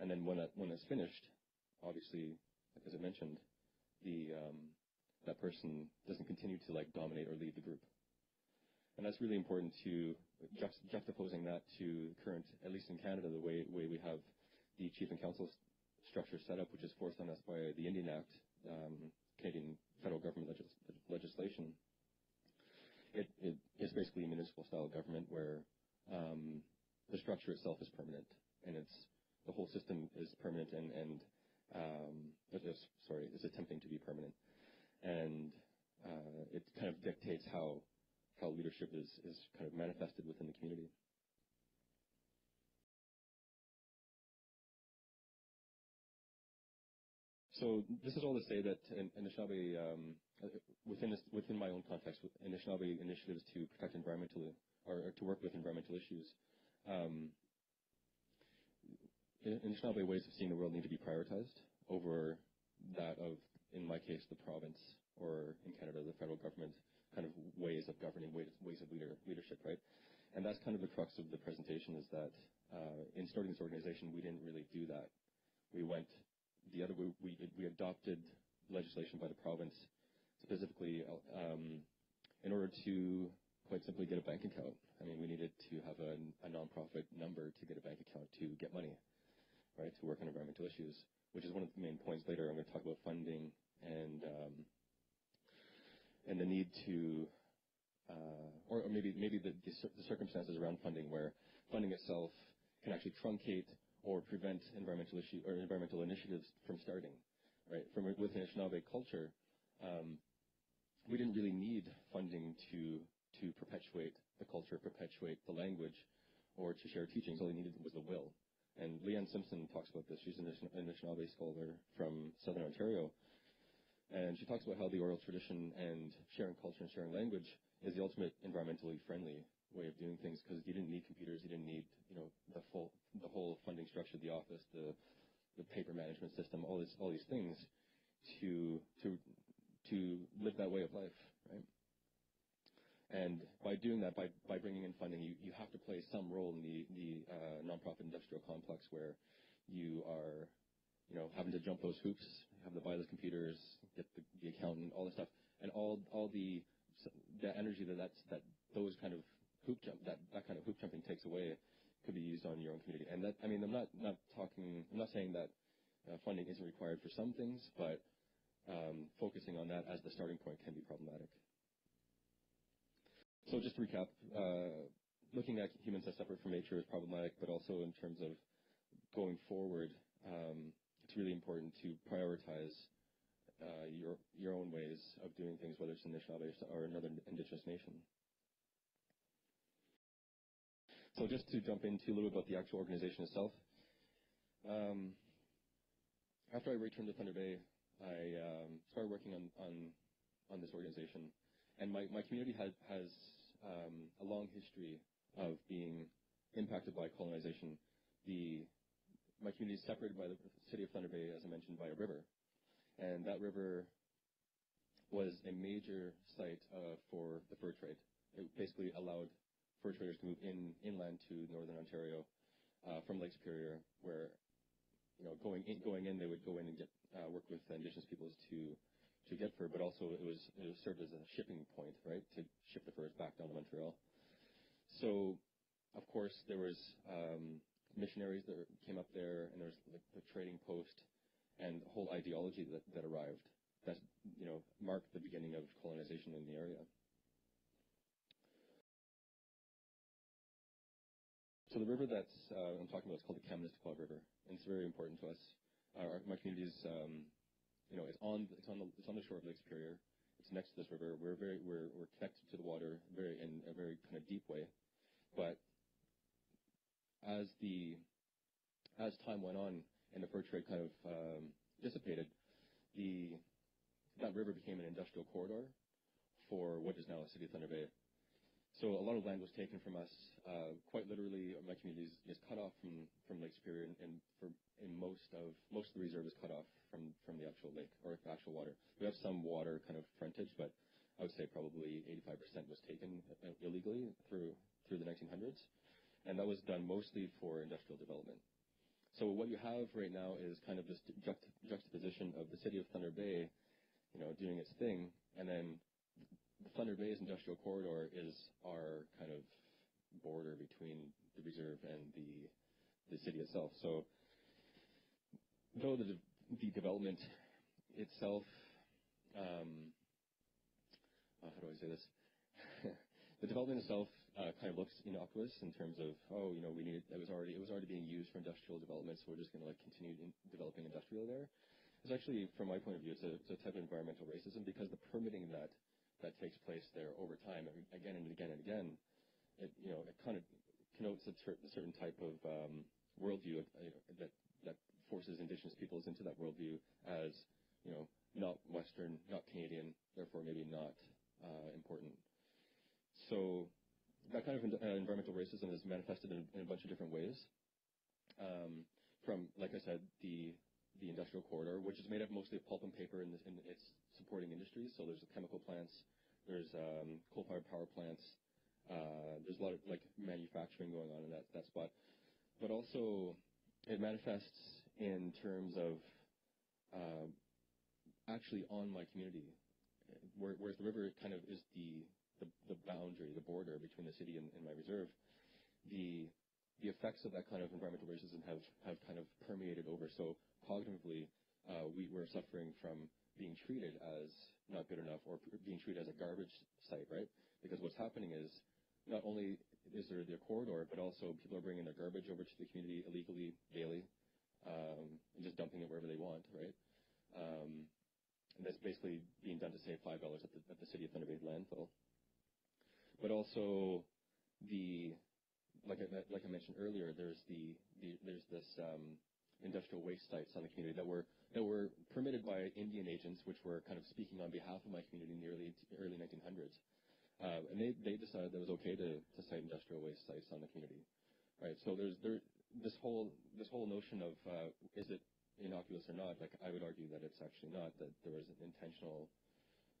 And then when, it, when it's finished, obviously, as I mentioned, the um, that person doesn't continue to like dominate or lead the group. And that's really important to juxt- juxtaposing that to current, at least in Canada, the way, way we have the chief and council structure set up, which is forced on us by the Indian Act, um, Canadian federal government legis- legislation. It, it is basically a municipal style government where um, the structure itself is permanent, and it's the whole system is permanent and and um, is, sorry, is attempting to be permanent, and uh, it kind of dictates how how leadership is is kind of manifested within the community. So this is all to say that in Anishinaabe, um, within this, within my own context, with Anishinaabe initiatives to protect environmental or, or to work with environmental issues, um, Anishinaabe ways of seeing the world need to be prioritized over that of, in my case, the province or in Canada, the federal government kind of ways of governing, ways, ways of leader, leadership, right? And that's kind of the crux of the presentation is that uh, in starting this organization, we didn't really do that. We went the other way. We, we adopted legislation by the province specifically um, in order to quite simply get a bank account. I mean, we needed to have a, a nonprofit number to get a bank account to get money, right, to work on environmental issues, which is one of the main points later. I'm going to talk about funding and um, and the need to, uh, or, maybe maybe the, circumstances around funding where funding itself can actually truncate or prevent environmental issue or environmental initiatives from starting, right? From within Anishinaabe culture, um, we didn't really need funding to to perpetuate the culture, perpetuate the language, or to share teachings. All we needed was the will. And Leanne Simpson talks about this. She's an Anishinaabe scholar from Southern Ontario, and she talks about how the oral tradition and sharing culture and sharing language is the ultimate environmentally friendly way of doing things because you didn't need computers, you didn't need, you know, the full, the whole funding structure the office, the, the paper management system, all this, all these things to, to, to live that way of life, right? And by doing that, by, by bringing in funding, you, you have to play some role in the, the uh, nonprofit industrial complex where you are you know, having to jump those hoops, have to buy those computers, get the, the accountant, all this stuff, and all all the the energy that that's that those kind of hoop jump that that kind of hoop jumping takes away could be used on your own community. And that I mean, I'm not not talking, I'm not saying that uh, funding isn't required for some things, but um, focusing on that as the starting point can be problematic. So just to recap, uh, looking at humans as separate from nature is problematic, but also in terms of going forward, um, it's really important to prioritize uh, your your own ways of doing things, whether it's Anishinaabe or another indigenous nation. So just to jump into a little about the actual organization itself. Um, after I returned to Thunder Bay, I um, started working on, on on this organization, and my, my community has has um, a long history of being impacted by colonization. The my community is separated by the city of Thunder Bay, as I mentioned, by a river. And that river was a major site uh, for the fur trade. It basically allowed fur traders to move in inland to northern Ontario uh, from Lake Superior, where you know going in, going in they would go in and get uh, work with indigenous peoples to to get fur, but also it was it was served as a shipping point, right, to ship the furs back down to Montreal. So, of course, there was um, missionaries that came up there, and there's like the trading post and the whole ideology that, that arrived that you know marked the beginning of colonization in the area. So the river that uh, I'm talking about is called the Kaministiquia River, and it's very important to us. Our, my community is, um, you know, it's on it's on the it's on the shore of Lake Superior. It's next to this river. We're very we're we're connected to the water very in a very kind of deep way, but as the as time went on and the fur trade kind of um, dissipated, the that river became an industrial corridor for what is now the city of Thunder Bay. So a lot of land was taken from us. Uh, quite literally, my community is, is, cut off from, from Lake Superior, and, and for in most of most of the reserve is cut off from from the actual lake or the actual water. We have some water kind of frontage, but I would say probably 85% was taken uh, illegally through through the 1900s and that was done mostly for industrial development. So what you have right now is kind of this juxtaposition of the city of Thunder Bay, you know, doing its thing, and then the Thunder Bay's industrial corridor is our kind of border between the reserve and the the city itself. So though the the development itself, um, uh, how do I say this? the development itself uh, kind of looks innocuous in terms of oh you know we needed it was already it was already being used for industrial development, so we're just going to like continue in developing industrial there. It's actually, from my point of view, it's a, it's a type of environmental racism because the permitting that that takes place there over time, again and again and again, it you know it kind of connotes a, ter- a certain type of um, worldview uh, that that forces Indigenous peoples into that worldview as you know not Western, not Canadian, therefore maybe not uh, important. So that kind of uh, environmental racism is manifested in, in, a bunch of different ways. Um, from, like I said, the the industrial corridor, which is made up mostly of pulp and paper and, its supporting industries. So there's the chemical plants, there's um, coal-fired power plants, uh, there's a lot of like manufacturing going on in that, that spot. But also, it manifests in terms of uh, actually on my community, whereas the river kind of is the, the, the boundary, the border between the city and, and my reserve. The the effects of that kind of environmental racism have, have kind of permeated over. So cognitively, uh, we were suffering from being treated as not good enough or being treated as a garbage site, right? Because what's happening is not only is there the corridor, but also people are bringing their garbage over to the community illegally daily um, and just dumping it wherever they want, right? Um, and that's basically being done to save five dollars at the, at the city of Thunder Bay landfill. But also the like I, like I mentioned earlier, there's the, the there's this um, industrial waste sites on the community that were that were permitted by Indian agents, which were kind of speaking on behalf of my community in the early early 1900s. Uh, and they, they decided that it was okay to, to site industrial waste sites on the community, right? So there's there this whole this whole notion of uh, is it innocuous or not? Like I would argue that it's actually not. That there was an intentional,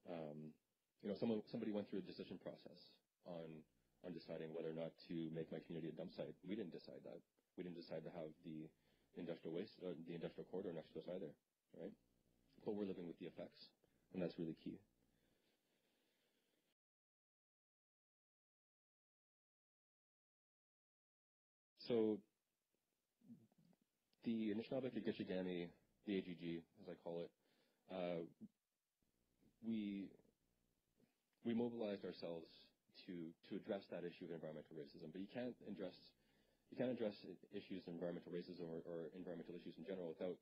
um, you know, someone somebody went through a decision process on on deciding whether or not to make my community a dump site. We didn't decide that. We didn't decide to have the industrial waste, uh, the industrial corridor next to us either, right? But we're living with the effects, and that's really key. So the Anishinaabe-Gitchigami, the AGG, as I call it, uh, we we mobilized ourselves to to address that issue of environmental racism. But you can't address you can't address issues of environmental racism or, or environmental issues in general without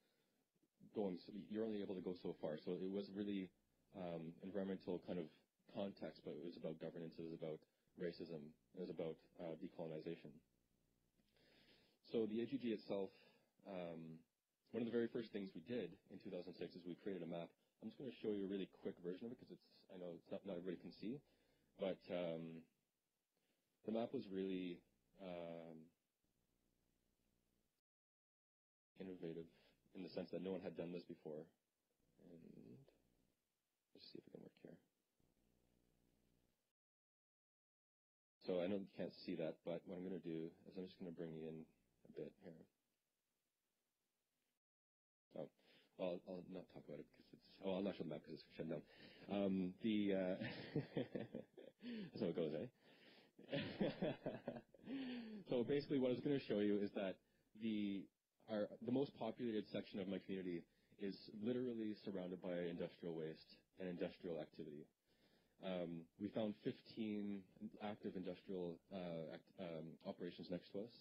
going. So you're only able to go so far. So it was really um, environmental kind of context, but it was about governance. It was about racism. It was about uh, decolonization. So the AGG itself, um, one of the very first things we did in 2006 is we created a map. I'm just going to show you a really quick version of it because it's I know it's not, not everybody can see, but um, the map was really um, innovative in the sense that no one had done this before. And let's see if it can work here. So I know you can't see that, but what I'm going to do is I'm just going to bring you in a bit here. Oh, I'll, I'll not talk about it because oh, I'll not show the map because it's shut down. Um, the, uh, that's how it goes, eh? so basically what I was going to show you is that the our, the most populated section of my community is literally surrounded by industrial waste and industrial activity. Um, we found 15 active industrial uh, act, um, operations next to us,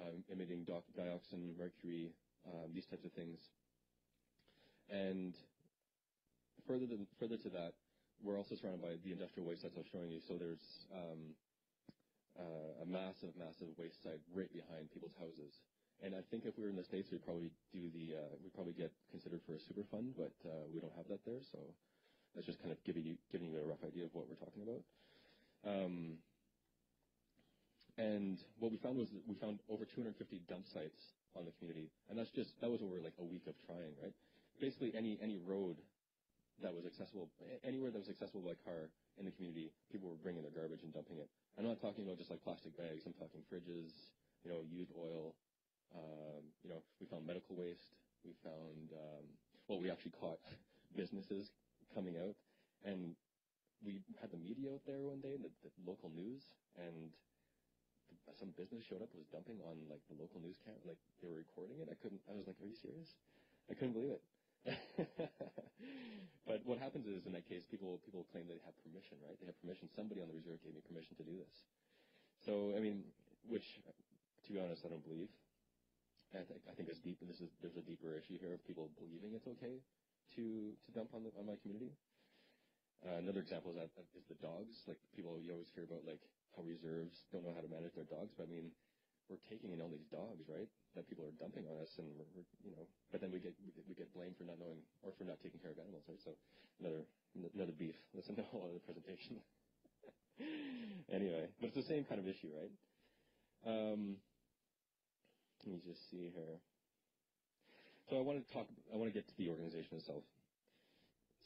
um, emitting dioxin, mercury, um, these types of things. And further, to that, we're also surrounded by the industrial waste sites I was showing you. So there's um, uh, a massive, massive waste site right behind people's houses. And I think if we were in the States, we'd probably do the, uh, we'd probably get considered for a Superfund, but uh, we don't have that there. So that's just kind of giving you, giving you a rough idea of what we're talking about. Um, and what we found was that we found over 250 dump sites on the community. And that's just, that was over like a week of trying, right? Basically any, any road that was accessible, anywhere that was accessible by car in the community, people were bringing their garbage and dumping it. I'm not talking about just like plastic bags. I'm talking fridges, you know, used oil, um, you know, we found medical waste. We found, um, well, we actually caught businesses coming out, and we had the media out there one day, the, the local news, and some business showed up was dumping on like the local news cam, like they were recording it. I couldn't. I was like, "Are you serious?" I couldn't believe it. but what happens is in that case, people people claim they have permission, right? They have permission. Somebody on the reserve gave me permission to do this. So I mean, which, to be honest, I don't believe. I think I think it's deep. This is there's a deeper issue here of people believing it's okay to to dump on the on my community. Uh, another example is that is the dogs. Like people, you always hear about like how reserves don't know how to manage their dogs, but I mean, we're taking in all these dogs, right? That people are dumping on us, and we're, we're you know, but then we get, we get blamed for not knowing or for not taking care of animals, right? So another another beef. Listen to a whole other presentation. anyway, but it's the same kind of issue, right? Um, let me just see here. So I want to talk. I want to get to the organization itself.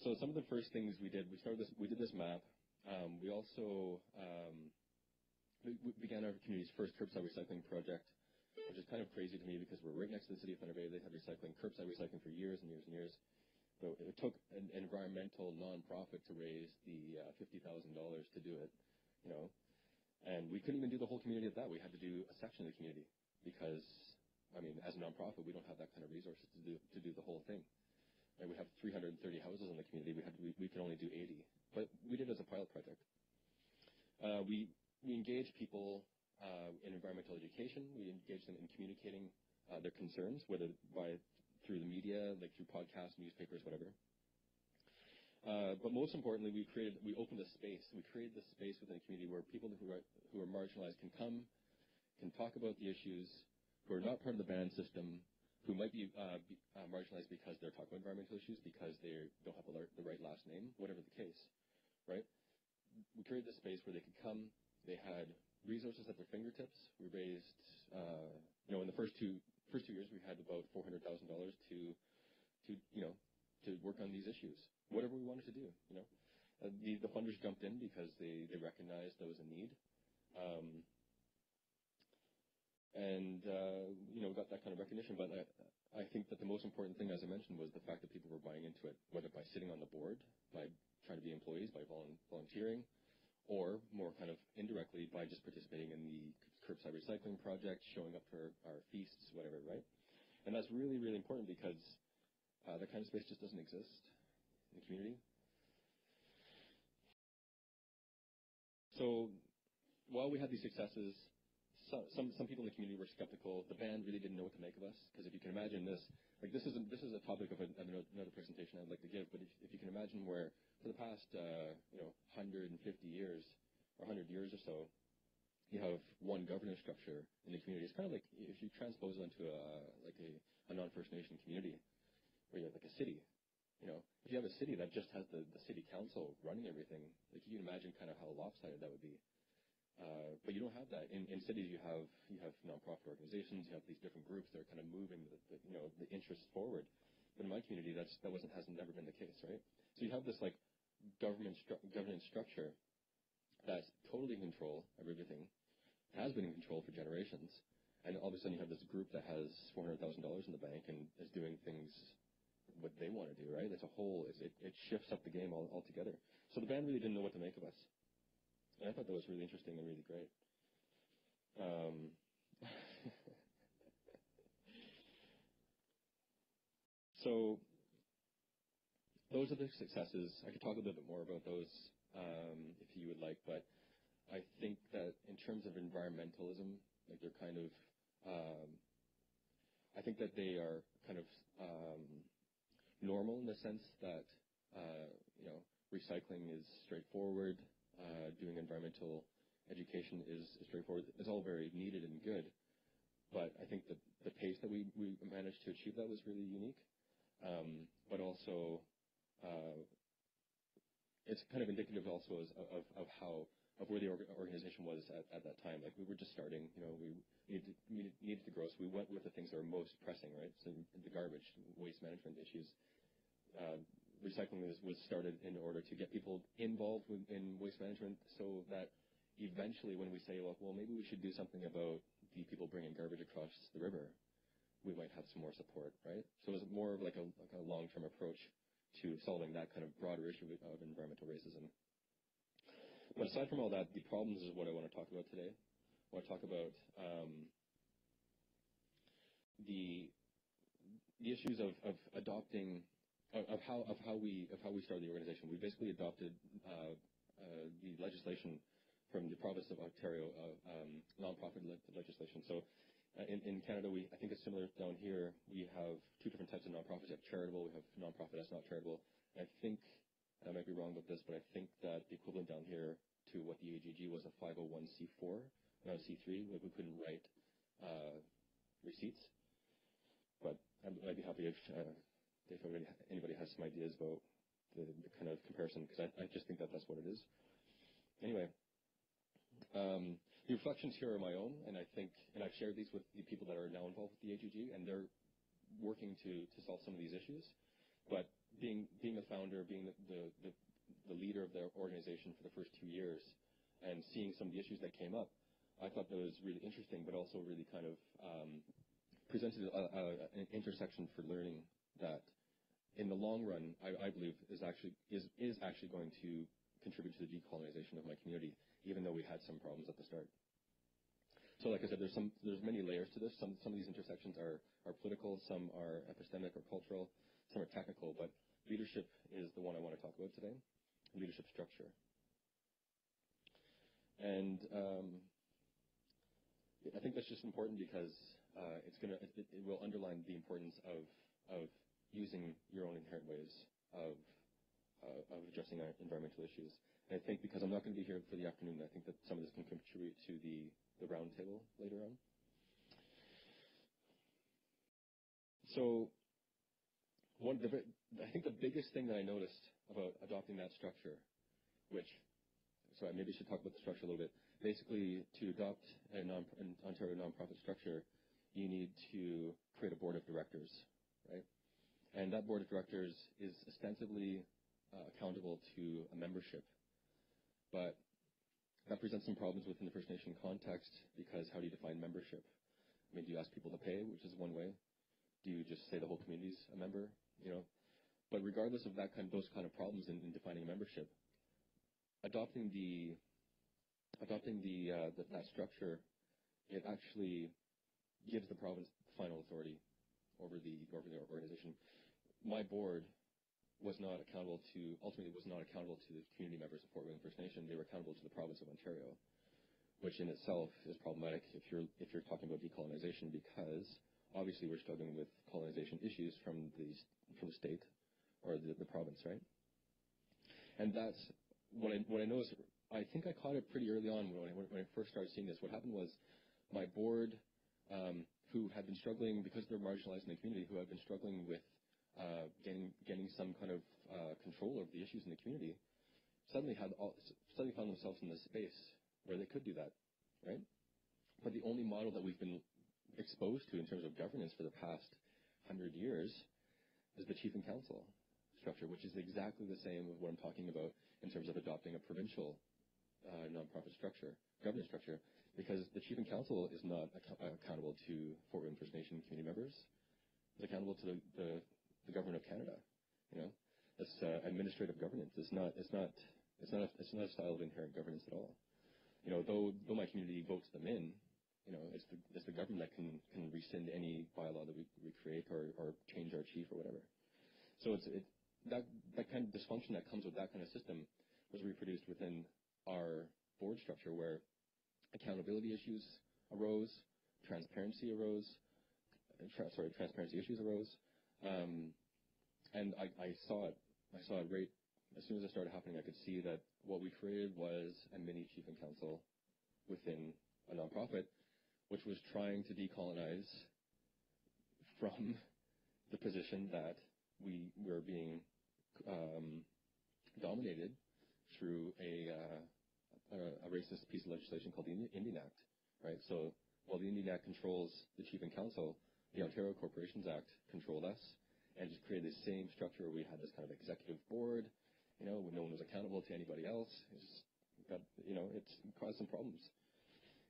So some of the first things we did, we started this. We did this map. Um, we also um, began our community's first curbside recycling project, which is kind of crazy to me because we're right next to the city of Thunder Bay. They had recycling, curbside recycling for years and years and years. But it took an environmental nonprofit to raise the uh, fifty thousand dollars to do it, you know, and we couldn't even do the whole community at that. We had to do a section of the community because I mean, as a nonprofit, we don't have that kind of resources to do to do the whole thing. Right? We have 330 houses in the community. We had we, we can only do 80, but we did it as a pilot project. Uh, we we engage people uh, in environmental education. We engage them in communicating uh, their concerns, whether by through the media, like through podcasts, newspapers, whatever. Uh, but most importantly, we created, we opened a space. We created this space within the community where people who are, who are marginalized can come, can talk about the issues, who are not part of the band system, who might be, uh, be uh, marginalized because they're talking about environmental issues, because they don't have the right last name, whatever the case, right? We created this space where they could come. They had resources at their fingertips. We raised, uh, you know, in the first two first two years, we had about four hundred thousand dollars to, to you know, to work on these issues, whatever we wanted to do. You know, uh, the the funders jumped in because they they recognized there was a need. Um, and uh, you know we got that kind of recognition. But I, I think that the most important thing, as I mentioned, was the fact that people were buying into it, whether by sitting on the board, by trying to be employees, by volunteering, or more kind of indirectly by just participating in the curbside recycling project, showing up for our feasts, whatever, right? And that's really, really important because uh, that kind of space just doesn't exist in the community. So while we had these successes, some, some some people in the community were skeptical. The band really didn't know what to make of us because if you can imagine this, like this is a, this is a topic of a, another presentation I'd like to give. But if, if you can imagine where for the past uh, you know 150 years or 100 years or so, you have one governance structure in the community. It's kind of like if you transpose it into a like a, a non-First Nation community where you have like a city. You know, if you have a city that just has the, the city council running everything, like you can imagine kind of how lopsided that would be. Uh, but you don't have that in, in cities. You have you have nonprofit organizations. You have these different groups that are kind of moving the, the you know the interests forward. But in my community, that's that wasn't has never been the case, right? So you have this like government stru- governance structure that's totally in control of everything, has been in control for generations, and all of a sudden you have this group that has four hundred thousand dollars in the bank and is doing things what they want to do, right? It's a whole it, it shifts up the game all, altogether. So the band really didn't know what to make of us. And I thought that was really interesting and really great. Um, so those are the successes. I could talk a little bit more about those um, if you would like, but I think that in terms of environmentalism, like they're kind of, um, I think that they are kind of um, normal in the sense that uh, you know recycling is straightforward uh, doing environmental education is, is straightforward. It's all very needed and good, but I think that the pace that we, we managed to achieve that was really unique. Um, but also, uh, it's kind of indicative also as, of, of how of where the organization was at, at that time. Like we were just starting, you know, we needed needed to grow, so we went with the things that are most pressing, right? So the garbage, waste management issues, uh, recycling was, was started in order to get people involved with, in waste management so that eventually when we say, well, well, maybe we should do something about the people bringing garbage across the river, we might have some more support, right? So it was more of like a, like a long-term approach to solving that kind of broader issue of environmental racism. But aside from all that, the problems is what I want to talk about today. I want to talk about um, the the issues of, of adopting of, how of how we of how we started the organization. We basically adopted uh, uh, the legislation from the province of Ontario, uh, um, nonprofit le- legislation. So. In, Canada, we I think it's similar down here. We have two different types of nonprofits. We have charitable, we have nonprofit that's not charitable. I think I might be wrong about this, but I think that the equivalent down here to what the AGG was a 501c4, not a C3. We, we couldn't write receipts. But I'd be happy if, if anybody, anybody has some ideas about the, the kind of comparison, because I, I just think that that's what it is. Anyway, um, the reflections here are my own, and I think, and I've shared these with the people that are now involved with the AGG, and they're working to, to solve some of these issues. But being being the founder, being the, the, the, the leader of the organization for the first two years, and seeing some of the issues that came up, I thought that was really interesting, but also really kind of um, presented a, a, an intersection for learning that, in the long run, I, I believe is actually is is actually going to contribute to the decolonization of my community, even though we had some problems at the start. So, like I said, there's some there's many layers to this. Some some of these intersections are are political, some are epistemic or cultural, some are technical. But leadership is the one I want to talk about today. Leadership structure, and um, I think that's just important because uh, it's gonna it, it will underline the importance of of using your own inherent ways of uh, of addressing environmental issues. And I think because I'm not going to be here for the afternoon, I think that some of this can contribute to the, the roundtable later on. So one, the, I think the biggest thing that I noticed about adopting that structure, which, so I maybe should talk about the structure a little bit. Basically, to adopt a non, an Ontario nonprofit structure, you need to create a board of directors, right? And that board of directors is ostensibly uh, accountable to a membership. But that presents some problems within the First Nation context because how do you define membership? I mean, do you ask people to pay, which is one way? Do you just say the whole community's a member? You know, but regardless of that kind, those kind of problems in, in defining membership, adopting the adopting the, uh, the that structure, it actually gives the province final authority over the over the organization. My board was not accountable to, ultimately was not accountable to the community members of Fort William First Nation. They were accountable to the province of Ontario, which in itself is problematic if you're, if you're talking about decolonization because obviously we're struggling with colonization issues from the, from the state or the, the province, right? And that's what I, what I noticed. I think I caught it pretty early on when I, when I first started seeing this. What happened was my board, um, who had been struggling because they're marginalized in the community, who had been struggling with getting getting some kind of uh, control over the issues in the community, suddenly found themselves in this space where they could do that, right? But the only model that we've been exposed to in terms of governance for the past hundred years is the chief and council structure, which is exactly the same as what I'm talking about in terms of adopting a provincial uh, nonprofit structure, governance structure, because the chief and council is not ac- accountable to Fort William First Nation community members. It's accountable to the, the government of Canada. You know, it's uh, administrative governance. It's not. It's not. It's not. A, it's not a style of inherent governance at all. You know, though though my community votes them in, you know, it's the it's the government that can can rescind any bylaw that we, we create or or change our chief or whatever. So it's it that that kind of dysfunction that comes with that kind of system was reproduced within our board structure where accountability issues arose, transparency arose, tra- sorry, transparency issues arose, um, and I, I saw it. I saw it right as soon as it started happening. I could see that what we created was a mini chief and council within a nonprofit, which was trying to decolonize from the position that we were being um, dominated through a, uh, a, a racist piece of legislation called the Indian Act, right? So while the Indian Act controls the chief and council, the Ontario Corporations Act controlled us and just created the same structure where we had this kind of executive board, you know, when no one was accountable to anybody else. It's got, you know, it's caused some problems.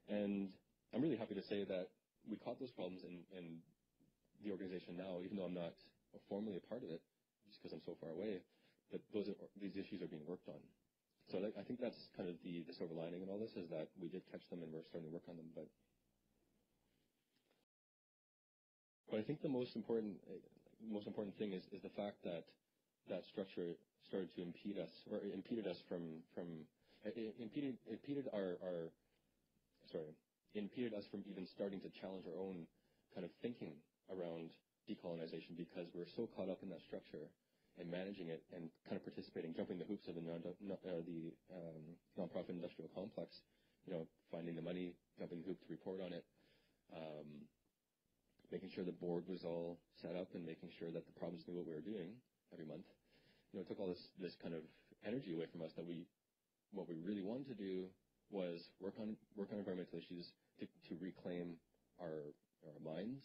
And I'm really happy to say that we caught those problems in, in the organization now, even though I'm not formally a part of it, just because I'm so far away, that those are, these issues are being worked on. so I think that's kind of the, the silver lining in all this is that we did catch them and we're starting to work on them. But I think the most important most important thing is, the fact that that structure started to impede us or impeded us from from it impeded impeded our, our sorry impeded us from even starting to challenge our own kind of thinking around decolonization because we're so caught up in that structure and managing it and kind of participating, jumping the hoops of the, uh, the um, nonprofit industrial complex, you know, finding the money, jumping the hoop to report on it, um, making sure the board was all set up and making sure that the province knew what we were doing every month. You know, it took all this, this kind of energy away from us that we, what we really wanted to do was work on, work on environmental issues to, to reclaim our, our minds,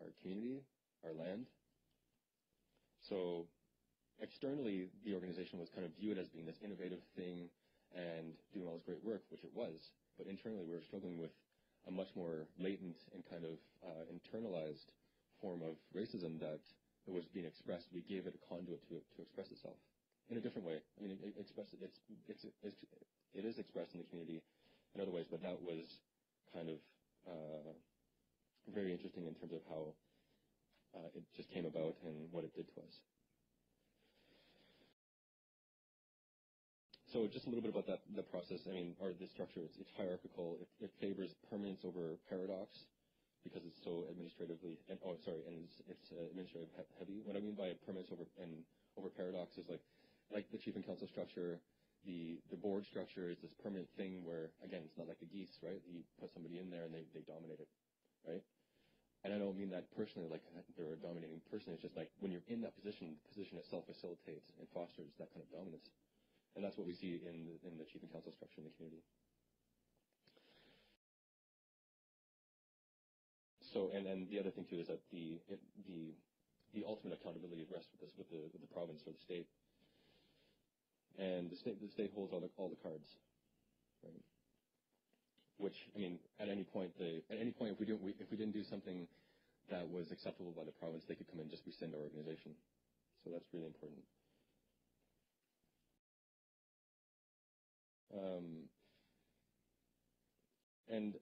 our community, our land. So externally, the organization was kind of viewed as being this innovative thing and doing all this great work, which it was. But internally, we were struggling with a much more latent and kind of uh, internalized form of racism that was being expressed. We gave it a conduit to, to express itself in a different way. I mean, it, it expressed it's, it's, it's, it is expressed in the community in other ways, but that was kind of uh, very interesting in terms of how uh, it just came about and what it did to us. So just a little bit about that, the process, I mean, or the structure, it's, it's hierarchical. It, it, favors permanence over paradox because it's so administratively, and, oh, sorry, and it's, it's uh, administrative heavy. What I mean by permanence over, and over paradox is like, like the chief and council structure, the, the board structure is this permanent thing where, again, it's not like the geese, right? You put somebody in there and they, they dominate it, right? And I don't mean that personally, like they're a dominating person. It's just like when you're in that position, the position itself facilitates and fosters that kind of dominance. And that's what we see in the, in the chief and council structure in the community. So, and then the other thing too is that the it, the the ultimate accountability rests with this with the with the province or the state, and the state the state holds all the all the cards, right? Which I mean, at any point at any point if we didn't we, if we didn't do something that was acceptable by the province, they could come in and just rescind our organization. So that's really important. Um, and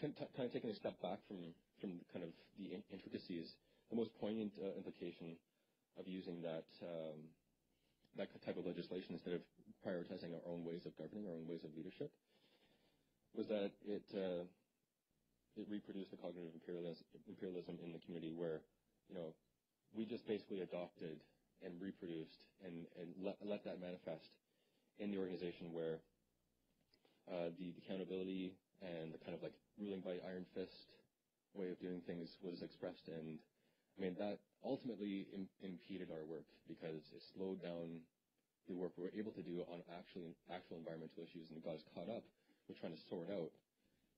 kind of taking a step back from from kind of the intricacies, the most poignant uh, implication of using that um, that type of legislation instead of prioritizing our own ways of governing, our own ways of leadership, was that it uh, it reproduced the cognitive imperialism, imperialism in the community where, you know, we just basically adopted and reproduced and, and let, let that manifest in the organization where uh, the accountability and the kind of like ruling by iron fist way of doing things was expressed. And I mean, that ultimately Im- impeded our work because it slowed down the work we were able to do on actually actual environmental issues and got us caught up with trying to sort out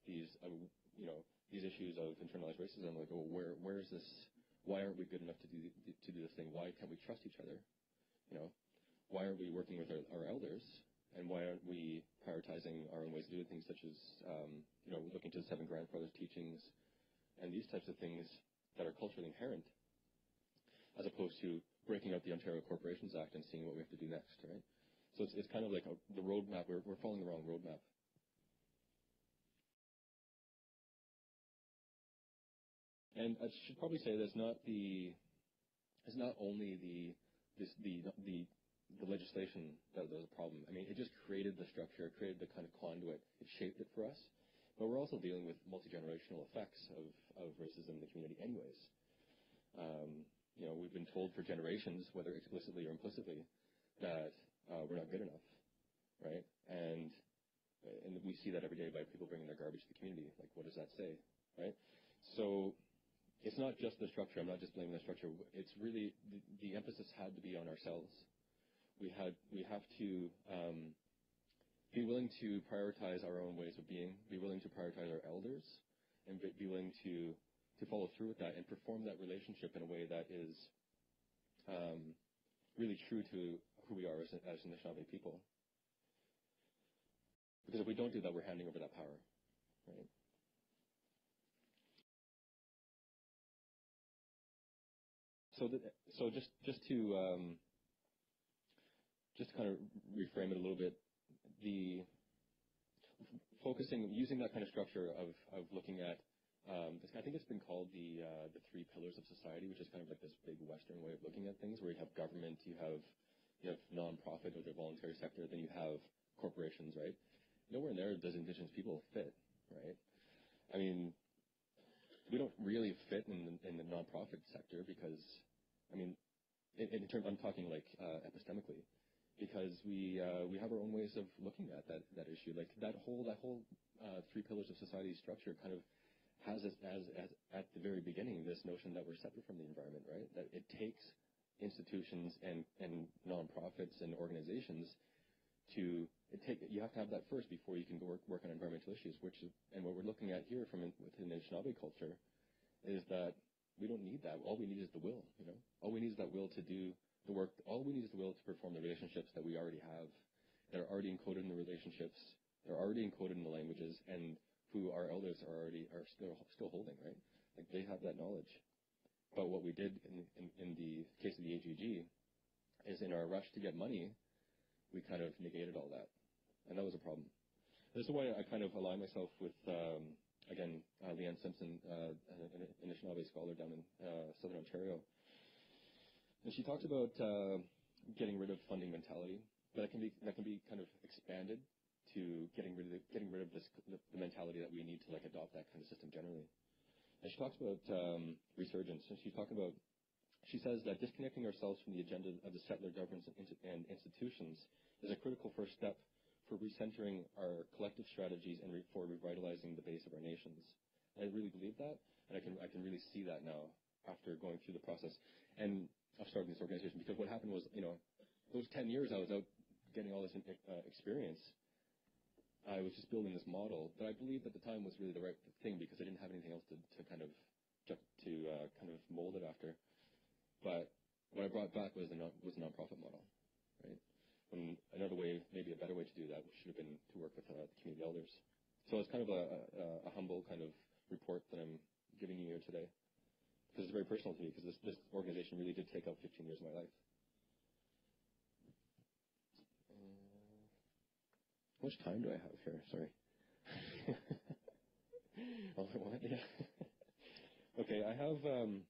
these, uh, you know, these issues of internalized racism. Like, oh, where, where is this? Why aren't we good enough to do to do this thing? Why can't we trust each other? You know, why aren't we working with our, our elders and why aren't we prioritizing our own ways of doing things, such as um, you know looking to the seven grandfathers teachings and these types of things that are culturally inherent, as opposed to breaking out the Ontario Corporations Act and seeing what we have to do next, right? So it's, it's kind of like a, the roadmap. We're, we're following the wrong roadmap. And I should probably say that's not the, it's not only the, this, the, the the legislation that was a problem. I mean, it just created the structure, it created the kind of conduit, it shaped it for us. But we're also dealing with multi-generational effects of, of racism in the community anyways. Um, you know, we've been told for generations, whether explicitly or implicitly, that uh, we're not good enough, right? And and we see that every day by people bringing their garbage to the community. Like, what does that say, right? So it's not just the structure. I'm not just blaming the structure. It's really the, the emphasis had to be on ourselves we had we have to um, be willing to prioritize our own ways of being, be willing to prioritize our elders, and be willing to to follow through with that and perform that relationship in a way that is um, really true to who we are as, as Anishinaabe people. Because if we don't do that, we're handing over that power, right? So, so just just to um, just to kind of reframe it a little bit, the focusing, using that kind of structure of, of looking at, um, I think it's been called the uh, the three pillars of society, which is kind of like this big Western way of looking at things, where you have government, you have you have nonprofit or the voluntary sector, then you have corporations, right? Nowhere in there does Indigenous people fit, right? I mean, we don't really fit in the, in the nonprofit sector because, I mean, in, in terms, I'm talking like uh, epistemically, because we uh, we have our own ways of looking at that that issue. Like that whole that whole uh, three pillars of society structure kind of has as, as, as at the very beginning this notion that we're separate from the environment, right? That it takes institutions and and nonprofits and organizations to take you have to have that first before you can go work, work on environmental issues. Which is, and what we're looking at here from within the Anishinaabe culture is that we don't need that. All we need is the will. You know, all we need is that will to do the work. All we need is the will to perform the relationships that we already have, that are already encoded in the relationships, they're already encoded in the languages, and who our elders are already are still still holding, right? Like they have that knowledge. But what we did in, in, in the case of the AGG is in our rush to get money, we kind of negated all that, and that was a problem. This is why I kind of align myself with um, again uh, Leanne Simpson, uh, an Anishinaabe scholar down in uh, Southern Ontario, and she talks about uh, getting rid of funding mentality, but that can be that can be kind of expanded to getting rid of the, getting rid of this the, mentality that we need to like adopt that kind of system generally. And she talks about um, resurgence, and she's talking about she says that disconnecting ourselves from the agenda of the settler governments and, and institutions is a critical first step for recentering our collective strategies and re- for revitalizing the base of our nations. And I really believe that, and I can I can really see that now after going through the process and of starting this organization. Because what happened was, you know, those 10 years I was out getting all this uh, experience, I was just building this model that I believed at the time was really the right thing because I didn't have anything else to, to kind of to uh, kind of mold it after. But what I brought back was a non, was a nonprofit model, right? And another way, maybe a better way to do that, should have been to work with uh, the community elders. So it's kind of a, a, a humble kind of report that I'm giving you here today because it's very personal to me because this, this organization really did take up 15 years of my life. How much time do I have here? Sorry. All I want, yeah. okay, I have, um,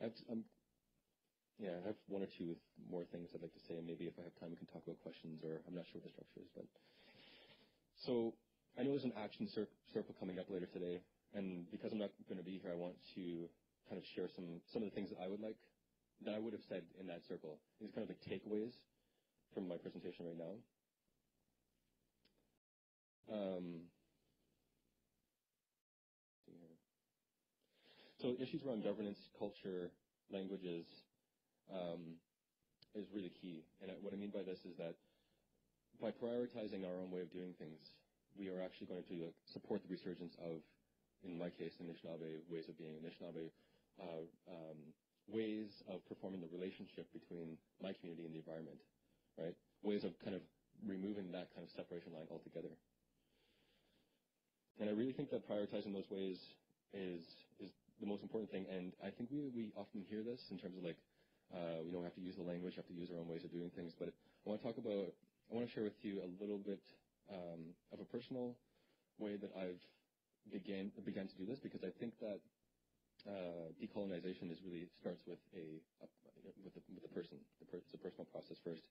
I have, um, yeah, I have one or two more things I'd like to say, and maybe if I have time, we can talk about questions, or I'm not sure what the structure is, but. So, I know there's an action circle coming up later today, and because I'm not going to be here, I want to kind of share some, some of the things that I would like, that I would have said in that circle. These kind of like takeaways from my presentation right now. Um, so issues around governance, culture, languages um, is really key. And what I mean by this is that by prioritizing our own way of doing things, we are actually going to support the resurgence of, in my case, Anishinaabe ways of being, Anishinaabe uh, um, ways of performing the relationship between my community and the environment, right? Ways of kind of removing that kind of separation line altogether. And I really think that prioritizing those ways is is the most important thing. And I think we we often hear this in terms of like, uh, you know, we have to use the language, we have to use our own ways of doing things. But I want to talk about, I want to share with you a little bit um, of a personal way that I've began began to do this because I think that uh, decolonization is really starts with a, a with the with the person. The per, it's a personal process first,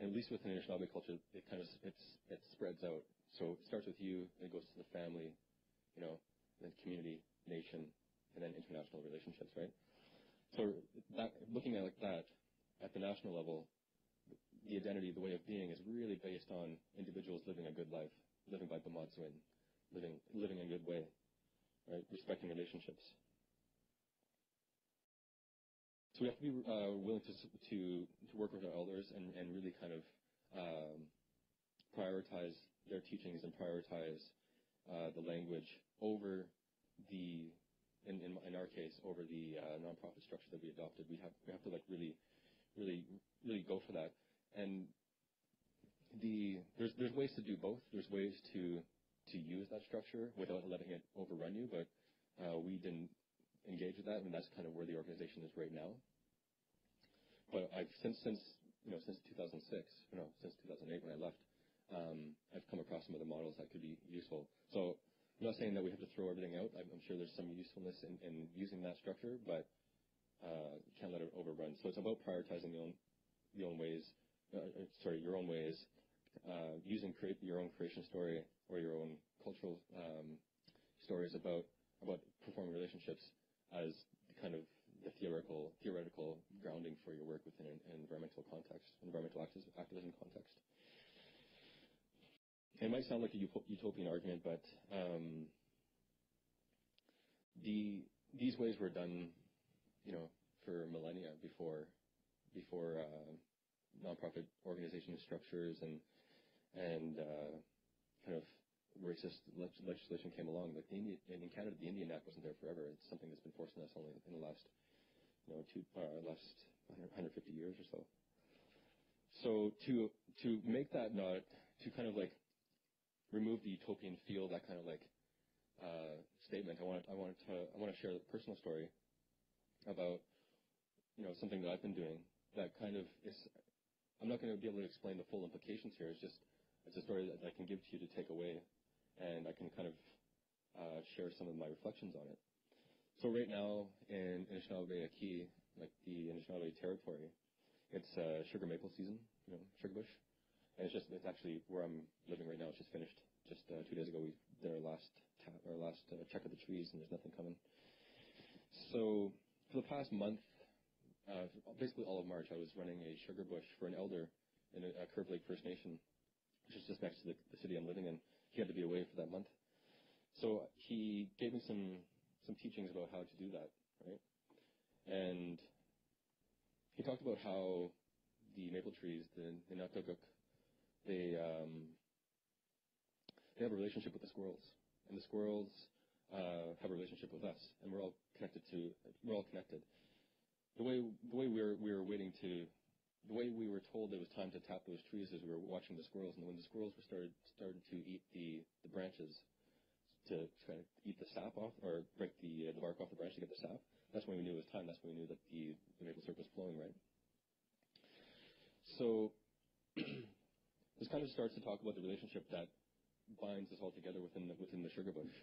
and at least within Anishinaabe culture, it kind of it's it spreads out so it starts with you, then it goes to the family, you know, then community, nation, and then international relationships, right? So that, looking at it like that, at the national level, the identity, the way of being is really based on individuals living a good life, living by B'mādzwin, living, living in a good way, right? Respecting relationships. So we have to be uh, willing to, to, to work with our elders and, and really kind of um, prioritize their teachings and prioritize uh, the language over the, in, in, in our case, over the uh, nonprofit structure that we adopted. We have we have to like really, really, really go for that. And the there's there's ways to do both. There's ways to to use that structure without letting it overrun you, but uh, we didn't engage with that, and that's kind of where the organization is right now. But I've since since you know since 2006, you know since 2008 when I left, um, I've come across some other models that could be useful. So I'm not saying that we have to throw everything out. I'm, I'm sure there's some usefulness in, in using that structure, but uh, can't let it overrun. So it's about prioritizing the own, own ways, uh, uh sorry, your own ways, uh, using create your own creation story or your own cultural um, stories about about performing relationships as kind of the theoretical theoretical grounding for your work within an, environmental context, environmental activism context. It might sound like a utopian argument, but um, the these ways were done, you know, for millennia before before uh, nonprofit organization structures and and uh, kind of racist legislation came along. Like Indian, in Canada, the Indian Act wasn't there forever. It's something that's been forced on us only in the last, you know, two, uh, last 150 years or so. So to to make that not to kind of like remove the utopian feel, that kind of like uh, statement. I want I wanted to I want to share a personal story about you know something that I've been doing that kind of is. I'm not going to be able to explain the full implications here. It's just it's a story that I can give to you to take away, and I can kind of uh, share some of my reflections on it. So right now in Anishinaabe Aki, like the Anishinaabe territory, it's uh, sugar maple season, you know, sugar bush. And it's just, it's actually where I'm living right now. It's just finished. Just uh, two days ago, we did our last our last uh, check of the trees, and there's nothing coming. So for the past month, uh, basically all of March, I was running a sugar bush for an elder in a, a Curve Lake First Nation, which is just next to the, the city I'm living in. He had to be away for that month. So he gave me some some teachings about how to do that, right? And he talked about how the maple trees, the, the Natoguk, they um, they have a relationship with the squirrels, and the squirrels uh, have a relationship with us, and we're all connected to we're all connected. The way the way we're, we're waiting to the way we were told it was time to tap those trees as we were watching the squirrels, and when the squirrels were started started to eat the the branches to try to eat the sap off or break the, uh, the bark off the branch to get the sap, that's when we knew it was time. That's when we knew that the, the maple syrup was flowing right. So this kind of starts to talk about the relationship that binds us all together within the, within the sugar bush,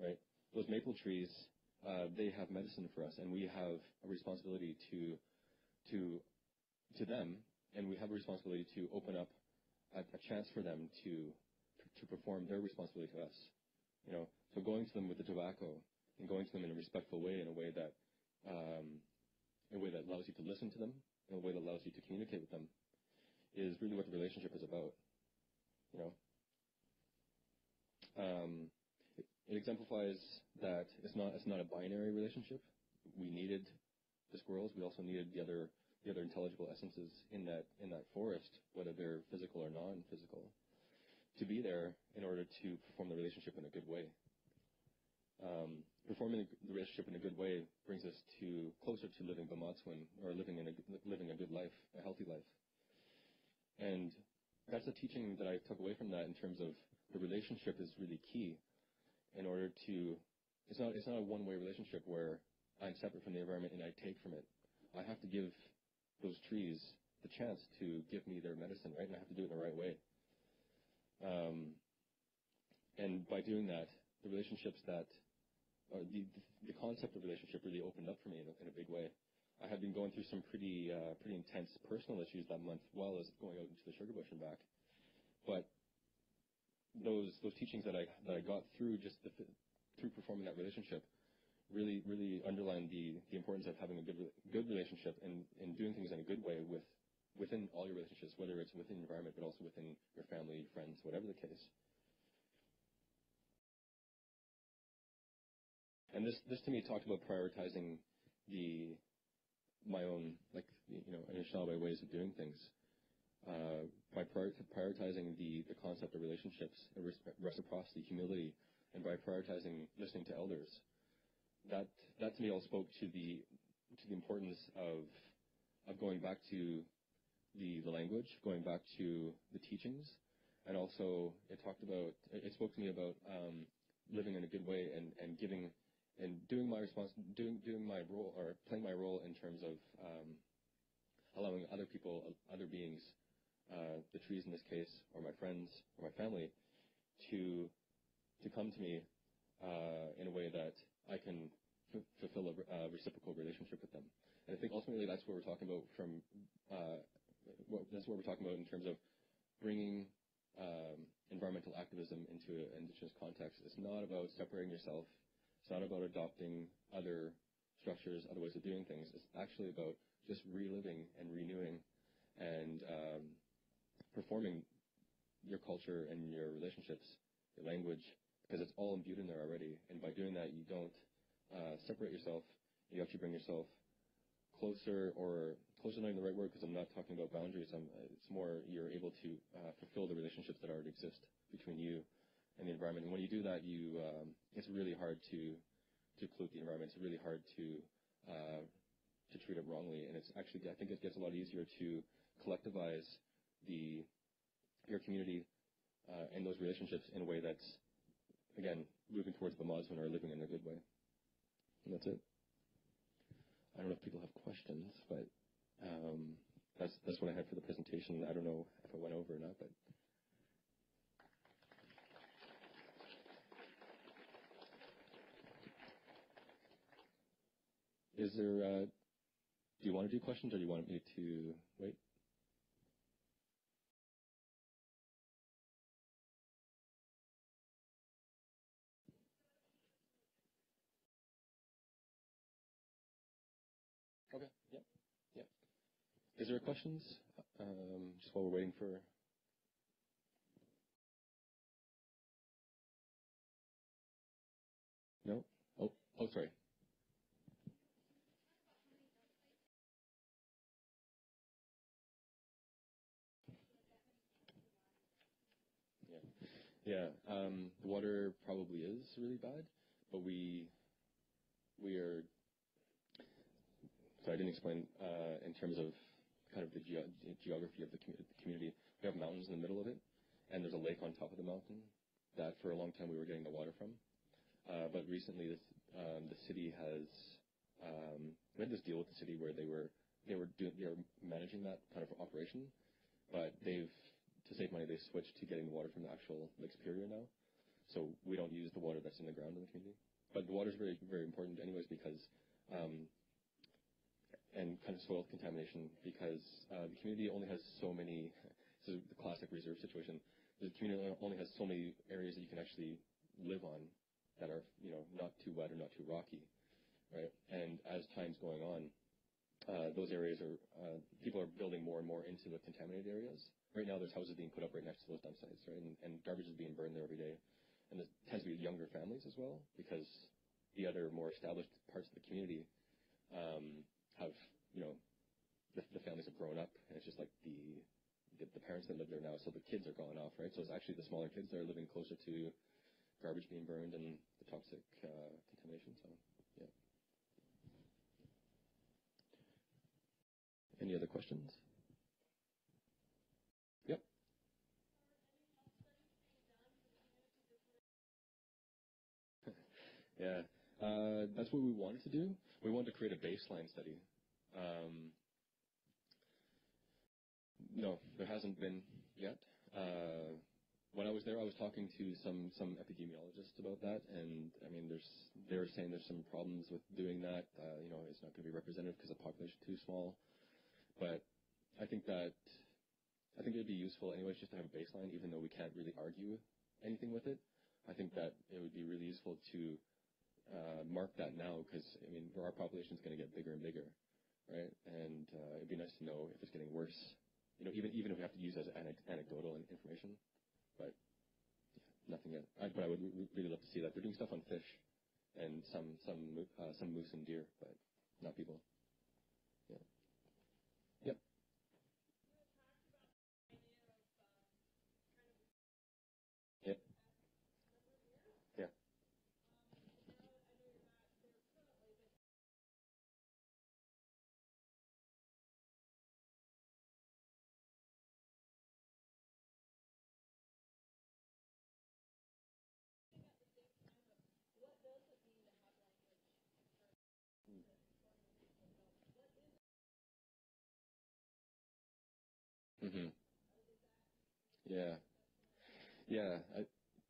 right? Those maple trees, uh, they have medicine for us, and we have a responsibility to to to them, and we have a responsibility to open up a, a chance for them to to perform their responsibility to us. You know, so going to them with the tobacco and going to them in a respectful way, in a way that um, in a way that allows you to listen to them, in a way that allows you to communicate with them, is really what the relationship is about. You know, um, it, it exemplifies that it's not it's not a binary relationship. We needed the squirrels. We also needed the other the other intelligible essences in that in that forest, whether they're physical or non-physical, to be there in order to perform the relationship in a good way. Um, performing the relationship in a good way brings us to closer to living Bamatswin or living in a living a good life, a healthy life. And that's a teaching that I took away from that in terms of the relationship is really key in order to, it's not, it's not a one-way relationship where I'm separate from the environment and I take from it. I have to give those trees the chance to give me their medicine, right? And I have to do it in the right way. Um, and by doing that, the relationships that, or the, the concept of relationship really opened up for me in a, in a big way. I had been going through some pretty uh, pretty intense personal issues that month, while as going out into the sugar bush and back. But those those teachings that I that I got through just the, through performing that relationship really really underlined the the importance of having a good good relationship and and doing things in a good way with within all your relationships, whether it's within your environment but also within your family, friends, whatever the case. And this this to me talked about prioritizing the my own, like, you know, Anishinaabe ways of doing things. Uh, by prioritizing the, the concept of relationships, reciprocity, humility, and by prioritizing listening to elders, that that to me all spoke to the to the importance of of going back to the the language, going back to the teachings, and also it talked about it spoke to me about um, living in a good way and and giving and doing my respons- doing doing my role or playing my role in terms of um, allowing other people, other beings, uh, the trees in this case, or my friends, or my family, to to come to me uh, in a way that I can f- fulfill a uh, reciprocal relationship with them. And I think ultimately that's what we're talking about from uh, what, that's what we're talking about in terms of bringing um, environmental activism into an indigenous context. It's not about separating yourself. It's not about adopting other structures, other ways of doing things. It's actually about just reliving and renewing and um, performing your culture and your relationships, your language, because it's all imbued in there already. And by doing that, you don't uh, separate yourself. You actually bring yourself closer, or closer not even the right word, because I'm not talking about boundaries. I'm, it's more you're able to uh, fulfill the relationships that already exist between you and the environment. And when you do that, you um, it's really hard to to pollute the environment. It's really hard to uh, to treat it wrongly. And it's actually I think it gets a lot easier to collectivize the your community uh, and those relationships in a way that's again moving towards the Bamazwan or living in a good way. And that's it. I don't know if people have questions, but um, that's that's what I had for the presentation. I don't know if I went over or not, but. Is there, uh, do you want to do questions or do you want me to wait? Is there questions? Um, just while we're waiting for. No? Oh, oh, sorry. Yeah. Yeah. Um, the water probably is really bad, but we we are so I didn't explain uh, in terms of kind of the ge- geography of the, com- the community. We have mountains in the middle of it, and there's a lake on top of the mountain that for a long time we were getting the water from. Uh, but recently, this, um, the city has um, we had this deal with the city where they were they were do- they were managing that kind of operation, but they've to save money they switched to getting the water from the actual Lake Superior now. So we don't use the water that's in the ground in the community. But the water is very very important anyways because um, and kind of soil contamination because uh, the community only has so many. This is the classic reserve situation. The community only has so many areas that you can actually live on that are, you know, not too wet or not too rocky, right? And as time's going on, uh, those areas are uh, people are building more and more into the contaminated areas. Right now, there's houses being put up right next to those dump sites, right? And, and garbage is being burned there every day. And it tends to be younger families as well because the other more established parts of the community um, have, you know, the, the families have grown up, and it's just like the, the the parents that live there now, so the kids are gone off, right? So it's actually the smaller kids that are living closer to garbage being burned and the toxic uh, contamination. So, yeah. Any other questions? Yep. yeah. Uh, that's what we wanted to do. We wanted to create a baseline study. Um, no, there hasn't been yet. Uh, when I was there, I was talking to some some epidemiologists about that, and I mean, there's they were saying there's some problems with doing that. Uh, you know, it's not going to be representative because the population is too small. But I think that I think it'd be useful anyways just to have a baseline, even though we can't really argue anything with it. I think that it would be really useful to uh, mark that now because I mean our population is going to get bigger and bigger, right? And uh, it'd be nice to know if it's getting worse. You know, even even if we have to use as anecdotal information, but yeah, nothing yet. I, but I would re- really love to see that they're doing stuff on fish and some some uh, some moose and deer, but not people. Yeah. I,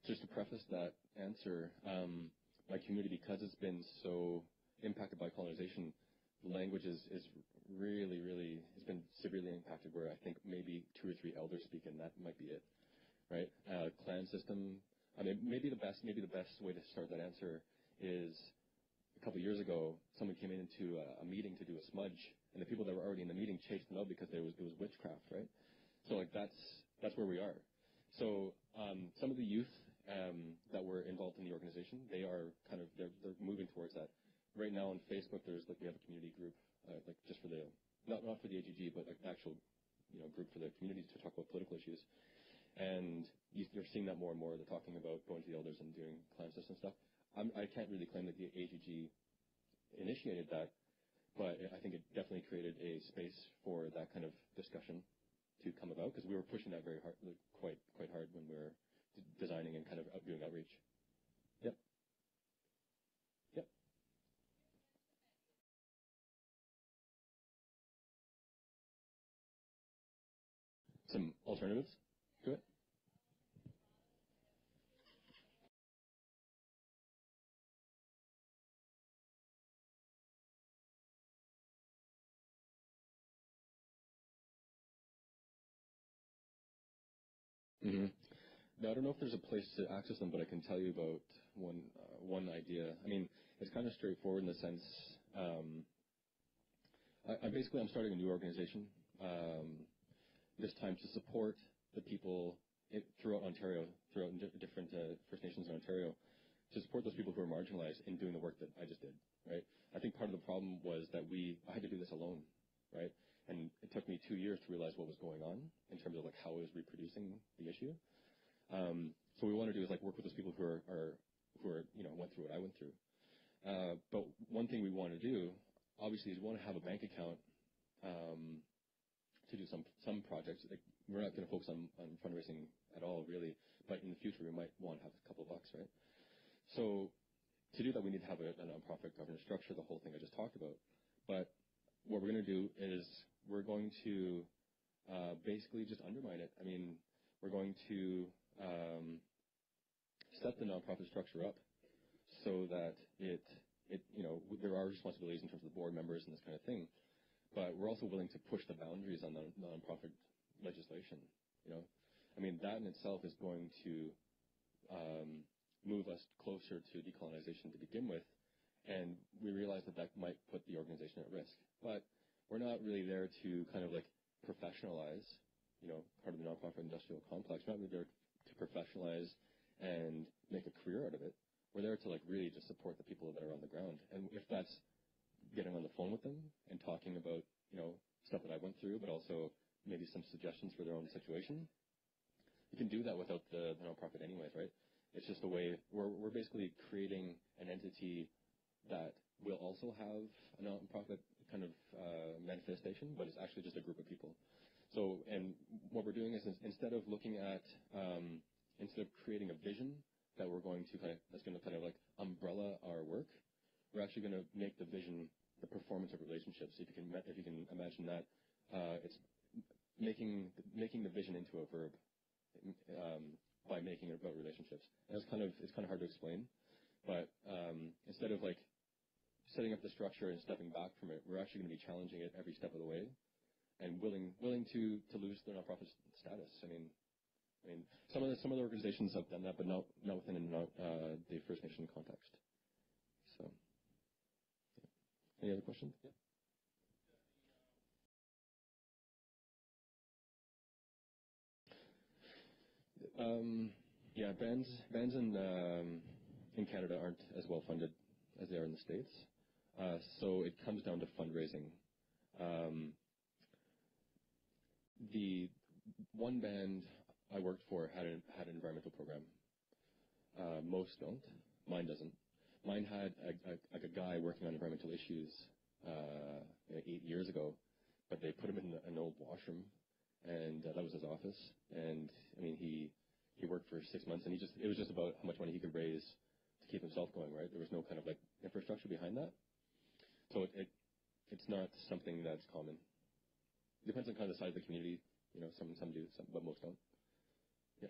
just to preface that answer, um, my community, because it's been so impacted by colonization, language is, is really, really, has been severely impacted where I think maybe two or three elders speak and that might be it, right? Uh, clan system, I mean, maybe the best, maybe the best way to start that answer is a couple of years ago, someone came into a, a meeting to do a smudge and the people that were already in the meeting chased them out because there was, it was witchcraft, right? So like that's, that's where we are. So um, some of the youth um, that were involved in the organization, they are kind of they're, they're moving towards that. Right now on Facebook, there's like we have a community group, uh, like just for the not not for the AGG, but like actual you know group for the community to talk about political issues. And you, you're seeing that more and more. They're talking about going to the elders and doing clan system stuff. I'm, I can't really claim that the AGG initiated that, but I think it definitely created a space for that kind of discussion to come about because we were pushing that very hard, quite quite hard when we were designing and kind of doing outreach. Yep. Yep. Some alternatives Now, I don't know if there's a place to access them, but I can tell you about one uh, one idea. I mean, it's kind of straightforward in the sense. Um, I, I basically I'm starting a new organization um, this time to support the people in, throughout Ontario, throughout different uh, First Nations in Ontario, to support those people who are marginalized in doing the work that I just did. Right. I think part of the problem was that we I had to do this alone. Right. And it took me two years to realize what was going on in terms of like how I was reproducing the issue. Um, so what we want to do is like work with those people who are, are who are you know went through what I went through. Uh, but one thing we want to do, obviously, is we want to have a bank account um, to do some some projects. Like, we're not going to focus on, on fundraising at all, really. But in the future, we might want to have a couple of bucks, right? So to do that, we need to have a, a nonprofit governance structure, the whole thing I just talked about. But what we're going to do is we're going to uh, basically just undermine it. I mean, we're going to um, set the nonprofit structure up so that it, it, you know, there are responsibilities in terms of the board members and this kind of thing, but we're also willing to push the boundaries on the nonprofit legislation. You know, I mean, that in itself is going to um, move us closer to decolonization to begin with, and we realize that that might put the organization at risk. But we're not really there to kind of like professionalize, you know, part of the nonprofit industrial complex. We're not really there to professionalize and make a career out of it. We're there to like really just support the people that are on the ground. And if that's getting on the phone with them and talking about, you know, stuff that I went through, but also maybe some suggestions for their own situation, you can do that without the, the nonprofit anyways, right? It's just a way, we're, we're basically creating an entity that will also have a nonprofit kind of uh, manifestation, but it's actually just a group of people. So, and what we're doing is instead of looking at, um, instead of creating a vision that we're going to kind of, that's going to kind of like umbrella our work, we're actually going to make the vision the performance of relationships. If you can, if you can imagine that, uh, it's making making the vision into a verb um, by making it about relationships. And it's kind of it's kind of hard to explain, but um, instead of like setting up the structure and stepping back from it, we're actually going to be challenging it every step of the way and willing willing to to lose their nonprofit status. I mean, I mean, some of the some of the organizations have done that, but not not within uh, the First Nation context. So, yeah. any other questions? Yeah. Um, yeah, bands bands in um, in Canada aren't as well funded as they are in the states, uh, so it comes down to fundraising. Um, the one band I worked for had an, had an environmental program. Uh, most don't. Mine doesn't. Mine had a, a, a guy working on environmental issues uh, eight years ago, but they put him in an old washroom, and uh, that was his office. And I mean, he he worked for six months, and he just it was just about how much money he could raise to keep himself going. Right? There was no kind of like infrastructure behind that, so it, it, it's not something that's common. It depends on kind of the size of the community. You know, some some do, some, but most don't. Yeah.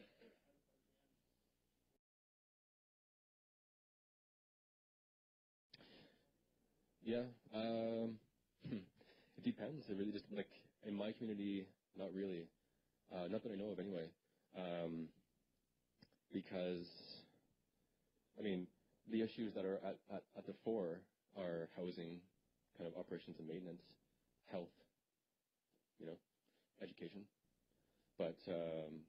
Yeah. Um, hmm. it depends. It really just like in my community, not really. Uh, not that I know of, anyway. Um, because, I mean, the issues that are at, at, at the fore are housing, kind of operations and maintenance, health, you know, education. But um,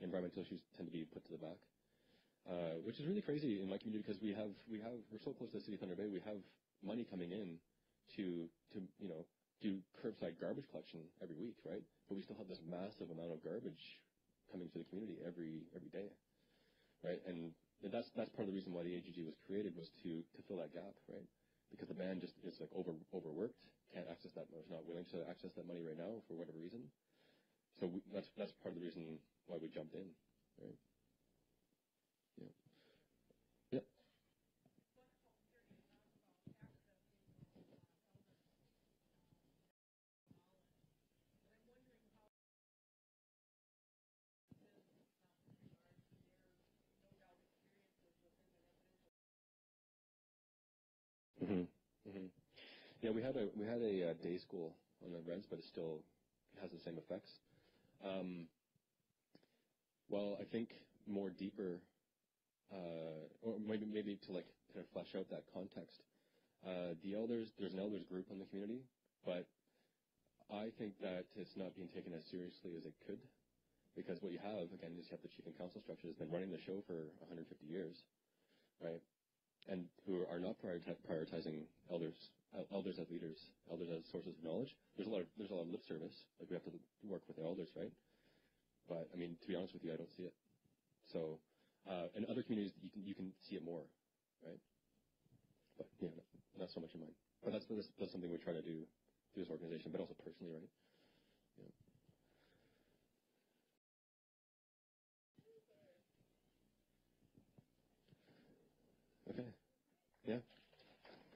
environmental issues tend to be put to the back, uh, which is really crazy in my community because we have we have we're so close to the city of Thunder Bay. We have money coming in to to you know do curbside garbage collection every week, right? But we still have this massive amount of garbage coming to the community every every day, right? And that's that's part of the reason why the AGG was created was to to fill that gap, right? Because the band just is like over overworked, can't access that that, is not willing to access that money right now for whatever reason. So we, that's that's part of the reason why we jumped in, right? Yeah. Yep. Mhm. Mhm. Yeah, we had a we had a uh, day school on the rents, but it still has the same effects. Um, well, I think more deeper, uh, or maybe maybe to like kind of flesh out that context. Uh, the elders, there's an elders group in the community, but I think that it's not being taken as seriously as it could, because what you have again is you have the chief and council structure that's been running the show for 150 years, right? And who are not prioritizing elders, elders as leaders, elders as sources of knowledge. There's a lot of there's a lot of lip service, like we have to work with the elders, right? But I mean, to be honest with you, I don't see it. So, uh, in other communities, you can you can see it more, right? But yeah, not so much in mine. But that's that's, that's something we try to do through this organization, but also personally, right?